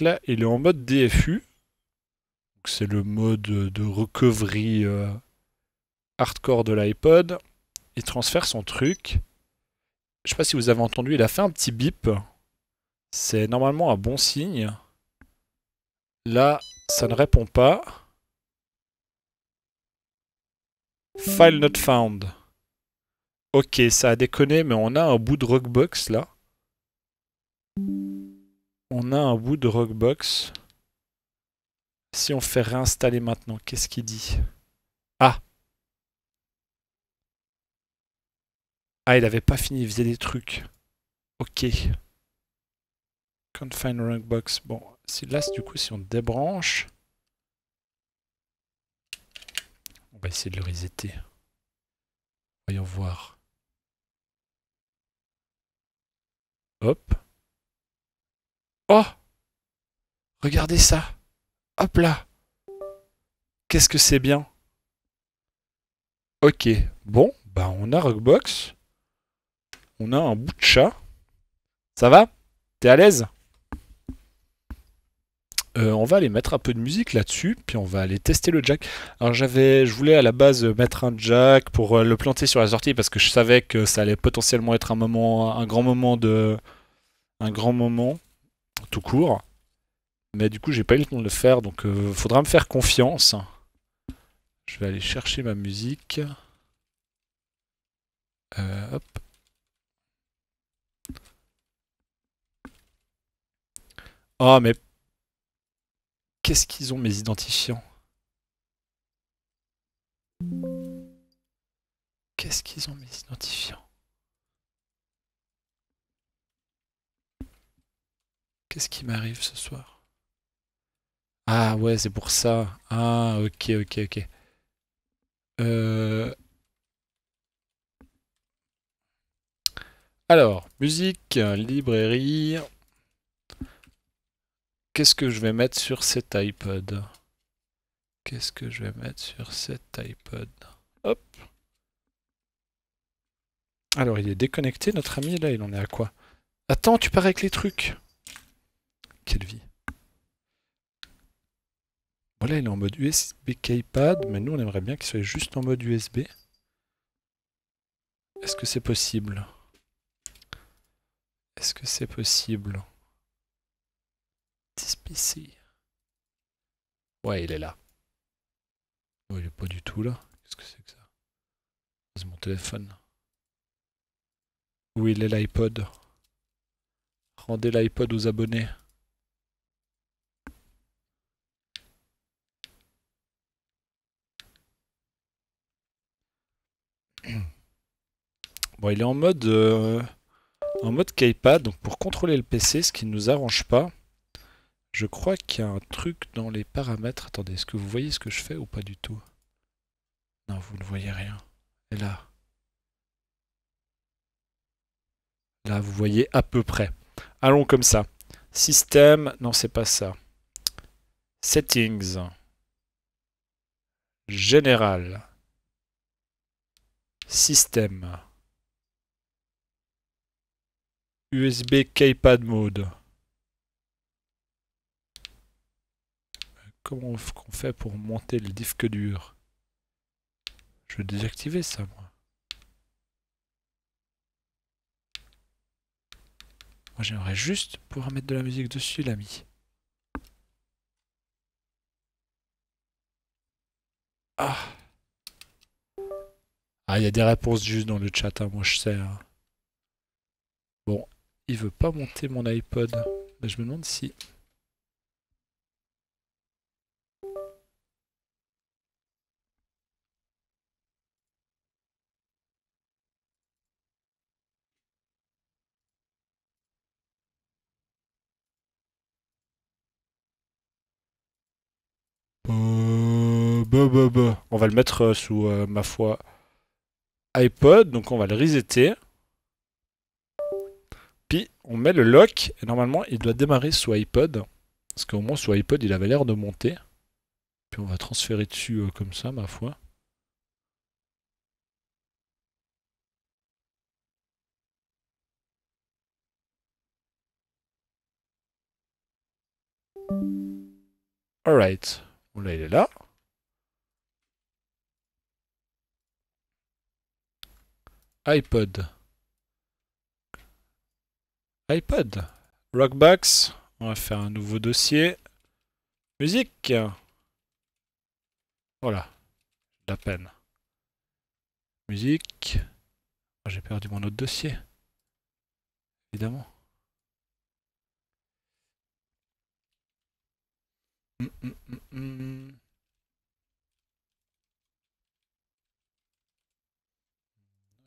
Là, il est en mode DFU. C'est le mode de recovery euh, hardcore de l'iPod. Il transfère son truc. Je sais pas si vous avez entendu, il a fait un petit bip. C'est normalement un bon signe. Là, ça ne répond pas. File not found. Ok, ça a déconné, mais on a un bout de Rockbox là. On a un bout de Rockbox. Si on fait réinstaller maintenant, qu'est-ce qu'il dit? Ah Ah, il avait pas fini, il faisait des trucs. Ok. Find Rockbox. Bon, si là, du coup, si on débranche... On va essayer de le resetter. Voyons voir. Hop. Oh Regardez ça Hop là Qu'est-ce que c'est bien Ok, bon, bah on a Rockbox. On a un bout de chat. Ça va? T'es à l'aise? Euh, on va aller mettre un peu de musique là-dessus, puis on va aller tester le jack. Alors j'avais, je voulais à la base mettre un jack pour euh, le planter sur la sortie parce que je savais que ça allait potentiellement être un moment, un grand moment de, un grand moment tout court. Mais du coup j'ai pas eu le temps de le faire, donc euh, faudra me faire confiance. Je vais aller chercher ma musique. hop. Oh mais Qu'est-ce qu'ils ont mes identifiants? Qu'est-ce qu'ils ont mes identifiants? Qu'est-ce qui m'arrive ce soir? Ah ouais, c'est pour ça. Ah, ok, ok, ok. Euh... Alors, musique, librairie. Qu'est-ce que je vais mettre sur cet iPod? Qu'est-ce que je vais mettre sur cet iPod? Hop. Alors, il est déconnecté, notre ami, là, il en est à quoi? Attends, tu pars avec les trucs. Quelle vie. Voilà, il est en mode USB keypad, mais nous, on aimerait bien qu'il soit juste en mode USB. Est-ce que c'est possible? Est-ce que c'est possible? Ouais, il est là. Oh, il est pas du tout là. Qu'est-ce que c'est que ça? C'est mon téléphone. Où il est l'iPod Rendez l'iPod aux abonnés. Bon, il est en mode euh, en mode keypad, donc pour contrôler le PC, ce qui ne nous arrange pas. Je crois qu'il y a un truc dans les paramètres. Attendez, est-ce que vous voyez ce que je fais ou pas du tout? Non, vous ne voyez rien. Et là Là, vous voyez à peu près. Allons comme ça. Système, non, c'est pas ça. Settings. Général. Système. USB keypad mode. Comment on fait pour monter le disque dur Je vais désactiver ça, moi. Moi, j'aimerais juste pouvoir mettre de la musique dessus, l'ami. Ah Ah, il y a des réponses juste dans le chat, hein, moi je sais. Hein. Bon, il veut pas monter mon iPod. Mais je me demande si... On va le mettre euh, sous, euh, ma foi, iPod. Donc on va le resetter. Puis on met le lock. Et normalement, il doit démarrer sous iPod. Parce qu'au moins, sous iPod, il avait l'air de monter. Puis on va transférer dessus euh, comme ça, ma foi. Alright. Là, il est là. iPod. iPod. Rockbox. On va faire un nouveau dossier. Musique. Voilà. La peine. Musique. Ah, j'ai perdu mon autre dossier. Évidemment. Hum, hum, hum,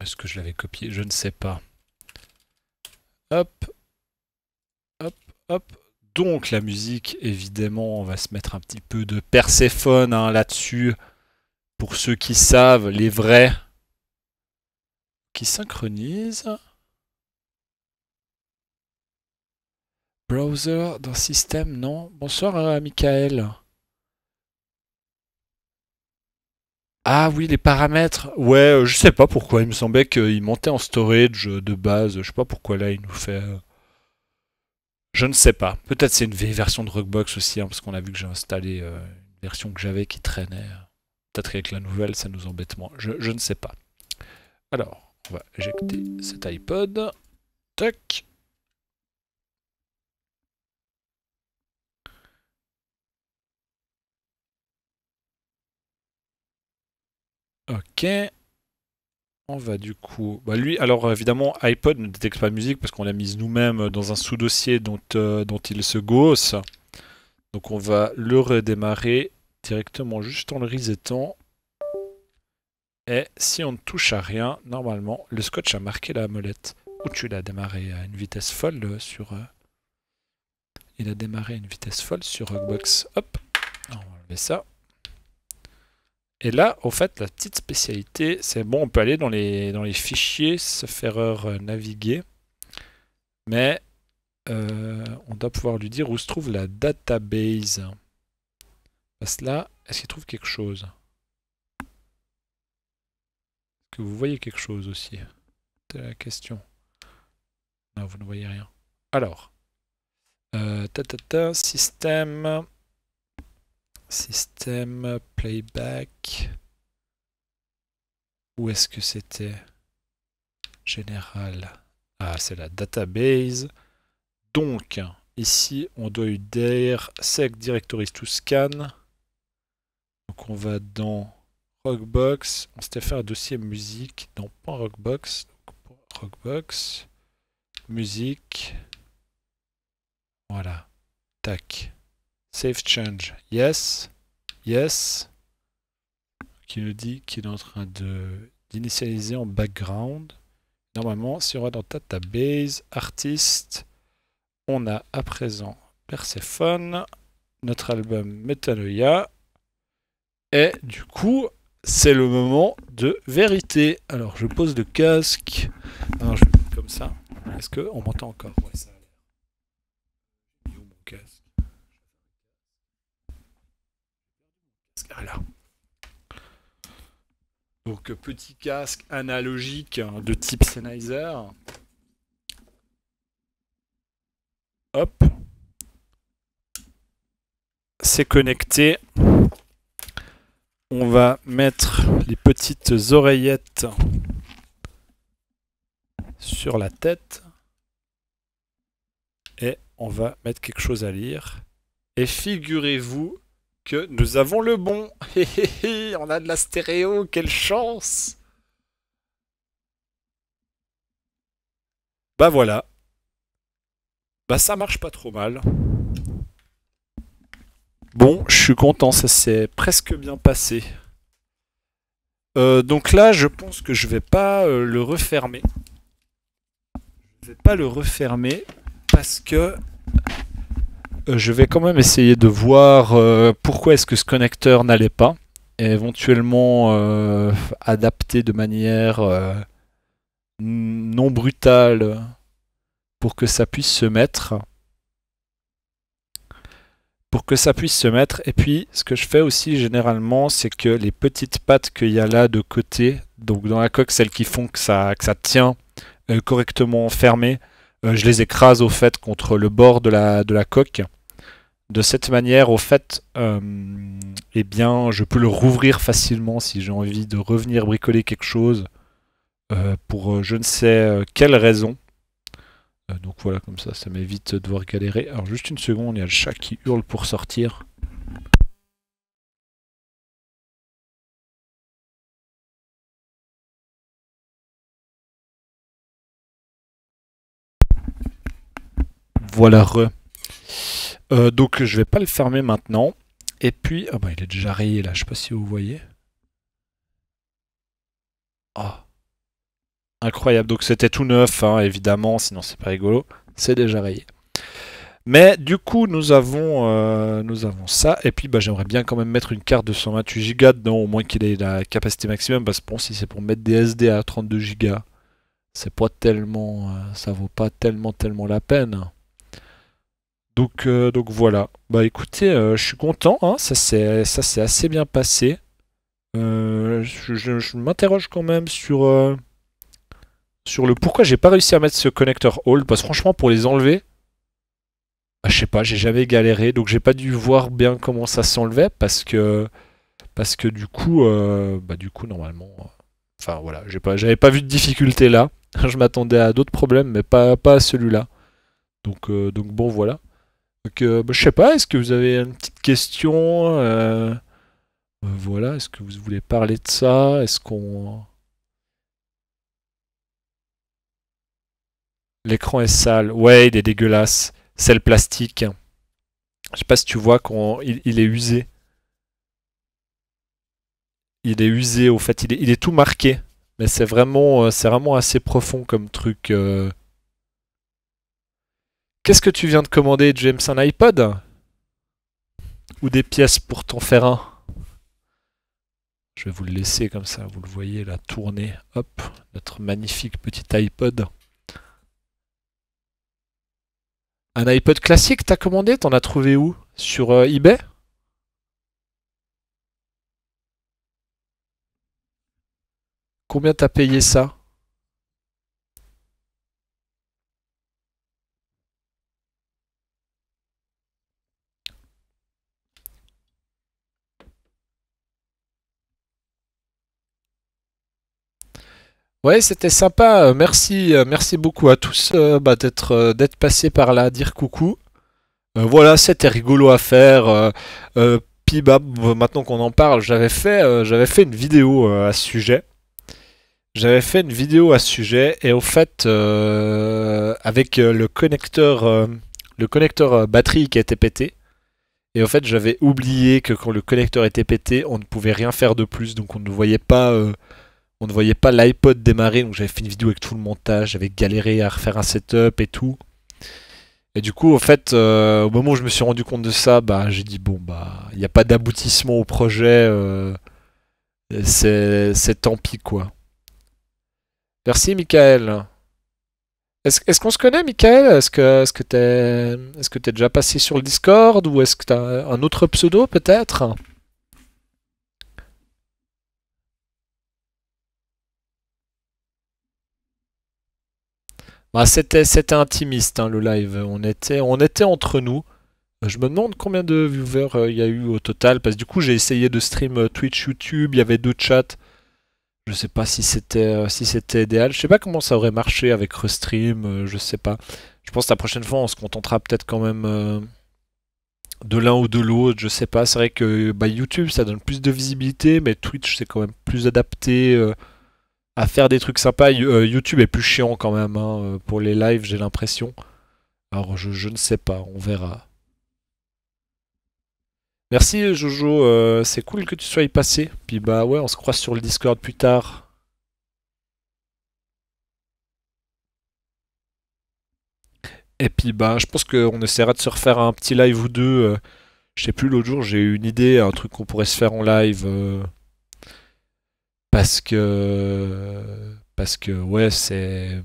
Est-ce que je l'avais copié? Je ne sais pas. Hop. Hop, hop. Donc la musique, évidemment, on va se mettre un petit peu de Perséphone hein, là-dessus. Pour ceux qui savent, les vrais. Qui synchronisent. Browser dans système, non Bonsoir, à Michael. Ah oui, les paramètres. Ouais, euh, je sais pas pourquoi. Il me semblait qu'il montait en storage de base. Je sais pas pourquoi là il nous fait. Euh, je ne sais pas. Peut-être c'est une vieille version de Rockbox aussi, hein, parce qu'on a vu que j'ai installé euh, une version que j'avais qui traînait. Peut-être qu'avec la nouvelle, ça nous embête moins. Je, je ne sais pas. Alors, on va éjecter cet iPod. Tac. Ok. On va du coup... Bah lui, alors évidemment, iPod ne détecte pas de musique parce qu'on l'a mise nous-mêmes dans un sous-dossier dont, euh, il se gosse. Donc on va le redémarrer directement juste en le resetant. Et si on ne touche à rien, normalement, le scotch a marqué la molette. Ou tu l'as démarré à une vitesse folle sur... Euh, il a démarré à une vitesse folle sur Rockbox. Hop, on va enlever ça. Et là, au fait, la petite spécialité, c'est bon, on peut aller dans les, dans les fichiers, se faire euh, naviguer. Mais euh, on doit pouvoir lui dire où se trouve la database. Parce que là, est-ce qu'il trouve quelque chose? Est-ce que vous voyez quelque chose aussi? C'est la question. Non, vous ne voyez rien. Alors, euh, ta, ta, ta, système... Système, playback. Où est-ce que c'était? Général. Ah, c'est la database. Donc, ici, on doit dire sec directories to scan. Donc, on va dans Rockbox. On s'était fait un dossier musique dans .rockbox. Rockbox. Musique. Voilà. Tac. Save change. Yes. Yes. Qui nous dit qu'il est en train de d'initialiser en background. Normalement, si on va dans database, artiste, on a à présent Persephone, notre album Metanoia. Et du coup, c'est le moment de vérité. Alors je pose le casque. Alors, je comme ça. Est-ce qu'on m'entend encore? Ah là. Donc petit casque analogique de type Sennheiser. Hop. C'est connecté. On va mettre les petites oreillettes sur la tête. Et on va mettre quelque chose à lire. Et figurez-vous que nous avons le bon. on a de la stéréo, quelle chance Bah voilà. Bah ça marche pas trop mal. Bon, je suis content, ça s'est presque bien passé. Euh, donc là, je pense que je vais pas euh, le refermer. Je vais pas le refermer parce que je vais quand même essayer de voir euh, pourquoi est-ce que ce connecteur n'allait pas et éventuellement euh, adapter de manière non brutale pour que ça puisse se mettre. Pour que ça puisse se mettre. Et puis ce que je fais aussi généralement c'est que les petites pattes qu'il y a là de côté donc dans la coque celles qui font que ça, tient correctement fermé je les écrase au fait contre le bord de la coque de cette manière, au fait, euh, eh bien, je peux le rouvrir facilement si j'ai envie de revenir bricoler quelque chose euh, pour euh, je ne sais quelle raison. donc voilà, comme ça, ça m'évite de devoir galérer. Alors juste une seconde, il y a le chat qui hurle pour sortir. Voilà, re. Euh, donc je vais pas le fermer maintenant. Et puis, ah bah il est déjà rayé là, je sais pas si vous voyez. Ah. Incroyable, donc c'était tout neuf, hein, évidemment, sinon c'est pas rigolo. C'est déjà rayé. Mais du coup, nous avons, euh, ça. Et puis, bah, j'aimerais bien quand même mettre une carte de 128 Go dedans, au moins qu'il ait la capacité maximum. Parce que bon, si c'est pour mettre des SD à 32 Go, c'est pas tellement, euh, ça vaut pas tellement, tellement la peine. Donc, euh, donc voilà. Bah écoutez, euh, je suis content, hein, ça s'est assez bien passé. Euh, je, m'interroge quand même sur, le pourquoi j'ai pas réussi à mettre ce connecteur hold, parce que franchement pour les enlever, bah, je sais pas, j'ai jamais galéré, donc j'ai pas dû voir bien comment ça s'enlevait, parce que bah du coup normalement, enfin voilà, j'avais pas, vu de difficulté là. je m'attendais à d'autres problèmes, mais pas, pas à celui-là. Donc, donc bon voilà. Donc, euh, bah, je sais pas, est-ce que vous avez une petite question euh, euh, Voilà, est-ce que vous voulez parler de ça Est-ce qu'on... L'écran est sale. Ouais, il est dégueulasse. C'est le plastique. Je sais pas si tu vois qu'il il est usé. Il est usé, au fait, il est, il est tout marqué. Mais c'est vraiment, c'est vraiment assez profond comme truc. Qu'est-ce que tu viens de commander, James Un iPod Ou des pièces pour t'en faire un? Je vais vous le laisser comme ça, vous le voyez là tourner. Hop, notre magnifique petit iPod. Un iPod classique, t'as commandé? T'en as trouvé où? Sur euh, eBay? Combien t'as payé ça? Ouais, c'était sympa. Euh, merci, euh, merci beaucoup à tous euh, bah, d'être passés par là, dire coucou. voilà, c'était rigolo à faire. puis bah, maintenant qu'on en parle, j'avais fait, une vidéo à ce sujet. J'avais fait une vidéo à ce sujet et au fait, avec le connecteur, le connecteur batterie qui été pété. Et au fait, j'avais oublié que quand le connecteur était pété, on ne pouvait rien faire de plus, donc on ne voyait pas on ne voyait pas l'iPod démarrer, donc j'avais fait une vidéo avec tout le montage, j'avais galéré à refaire un setup et tout. Et du coup, en fait, euh, au moment où je me suis rendu compte de ça, bah, j'ai dit bon bah, il n'y a pas d'aboutissement au projet. Euh, c'est tant pis quoi. Merci Michael. Est-ce qu'on se connaît, Michael? Est-ce que est-ce que t'es est-ce déjà passé sur le Discord ou est-ce que t'as un autre pseudo peut-être? Bah, c'était intimiste hein, le live. On était entre nous. Je me demande combien de viewers euh, il y a eu au total parce que du coup j'ai essayé de stream euh, Twitch, YouTube. Il y avait deux chats. Je sais pas si c'était euh, idéal. Je sais pas comment ça aurait marché avec Restream, euh, je sais pas. Je pense que la prochaine fois on se contentera peut-être quand même euh, de l'un ou de l'autre, je sais pas. C'est vrai que bah, YouTube ça donne plus de visibilité, mais Twitch c'est quand même plus adapté à faire des trucs sympas. YouTube est plus chiant quand même hein, pour les lives, j'ai l'impression. Alors je ne sais pas, on verra. Merci Jojo, euh, c'est cool que tu sois y passé. Puis bah ouais, on se croise sur le Discord plus tard. Et puis bah je pense qu'on essaiera de se refaire un petit live ou deux. Euh, je sais plus, l'autre jour j'ai eu une idée, un truc qu'on pourrait se faire en live. Euh, parce que... Parce que ouais, c'est...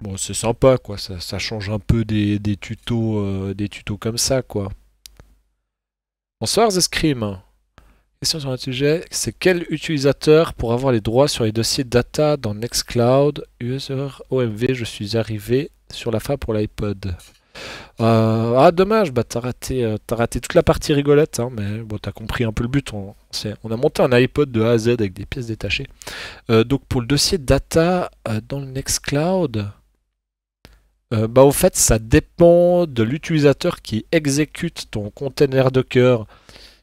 Bon, c'est sympa quoi, ça, change un peu des, tutos, des tutos comme ça quoi. Bonsoir Zescrim. Question sur un sujet, c'est quel utilisateur pour avoir les droits sur les dossiers data dans Nextcloud? User OMV, je suis arrivé sur la fin pour l'iPod. Euh, ah dommage, bah t'as raté, euh, raté toute la partie rigolette, hein, mais bon t'as compris un peu le but. On, on, a monté un iPod de A à Z avec des pièces détachées. Euh, donc pour le dossier data dans le Nextcloud, bah, au fait, ça dépend de l'utilisateur qui exécute ton container Docker.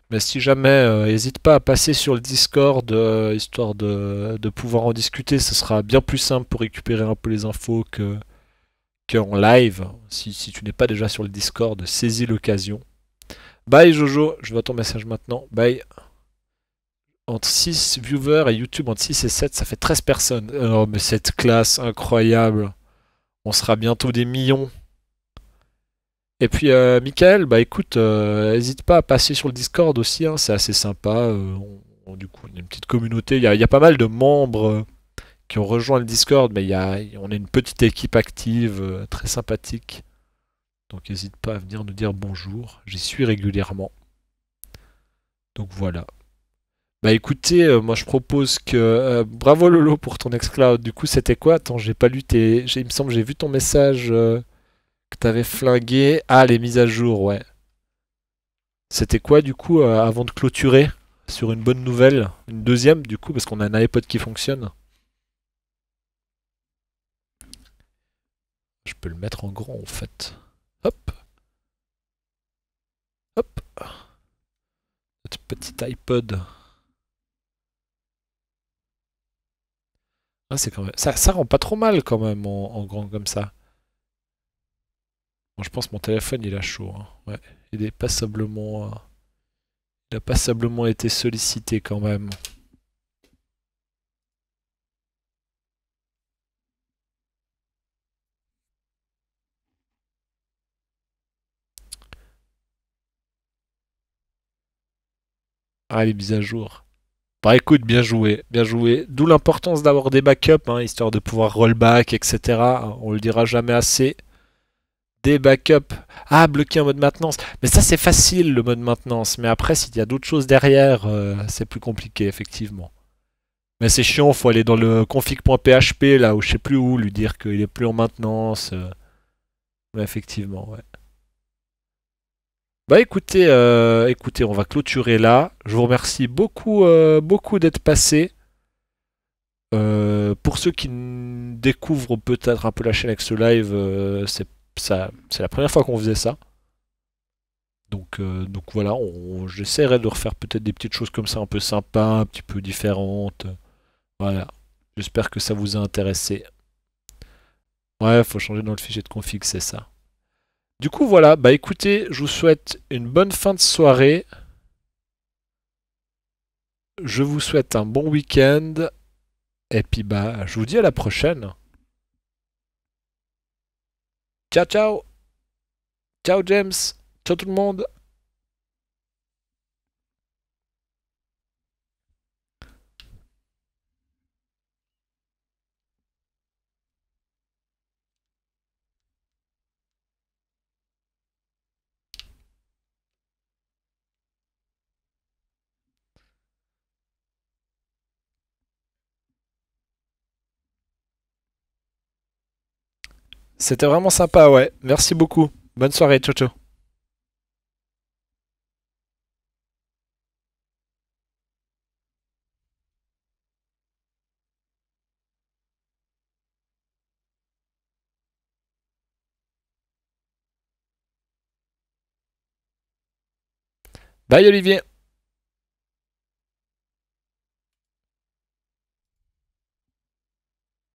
Mais si jamais, n'hésite pas à passer sur le Discord, histoire de, pouvoir en discuter. Ce sera bien plus simple pour récupérer un peu les infos que qu'en live. Si, tu n'es pas déjà sur le Discord, saisis l'occasion. Bye Jojo, je vois ton message maintenant. Bye. Entre 6 viewers et YouTube, entre 6 et 7, ça fait 13 personnes. Oh, mais cette classe incroyable. On sera bientôt des millions. Et puis, euh, Michael, bah écoute, n'hésite euh, pas à passer sur le Discord aussi, hein, c'est assez sympa. Euh, du coup, on a une petite communauté. Il y, a pas mal de membres qui ont rejoint le Discord, mais y a, on est une petite équipe active, très sympathique. Donc, n'hésite pas à venir nous dire bonjour. J'y suis régulièrement. Donc voilà. Bah écoutez, euh, moi je propose que... Euh, bravo Lolo pour ton Xcloud. Du coup, c'était quoi? Attends, j'ai pas lu tes... Il me semble j'ai vu ton message euh, que t'avais flingué. Ah, les mises à jour, ouais. C'était quoi du coup, avant de clôturer? Sur une bonne nouvelle? Une deuxième du coup, parce qu'on a un iPod qui fonctionne? Je peux le mettre en grand en fait. Hop. Hop. Notre petit iPod. Ah, c'est quand même... ça, ça rend pas trop mal quand même en, grand comme ça. Je pense que mon téléphone il a chaud. Hein. Ouais. Il est passablement... Euh, il a passablement été sollicité quand même. Ah, les mises à jour. Bah écoute, bien joué, bien joué. D'où l'importance d'avoir des backups, hein, histoire de pouvoir rollback, etc. On le dira jamais assez. Des backups. Ah, bloquer un mode maintenance. Mais ça, c'est facile, le mode maintenance. Mais après, s'il y a d'autres choses derrière, euh, c'est plus compliqué, effectivement. Mais c'est chiant, faut aller dans le config.php, là, où je sais plus où, lui dire qu'il est plus en maintenance. Euh. Effectivement, ouais. Bah écoutez, euh, écoutez, on va clôturer là. Je vous remercie beaucoup, euh, beaucoup d'être passé. Euh, pour ceux qui découvrent peut-être un peu la chaîne avec ce live, c'est la première fois qu'on faisait ça. Donc, donc voilà, j'essaierai de refaire peut-être des petites choses comme ça, un peu sympas, un petit peu différentes. Voilà. J'espère que ça vous a intéressé. Ouais, faut changer dans le fichier de config, c'est ça. Du coup, voilà. Bah écoutez, je vous souhaite une bonne fin de soirée. Je vous souhaite un bon week-end. Et puis, bah, je vous dis à la prochaine. Ciao, ciao. Ciao, James. Ciao tout le monde. C'était vraiment sympa, ouais. Merci beaucoup. Bonne soirée, ciao ciao. Bye Olivier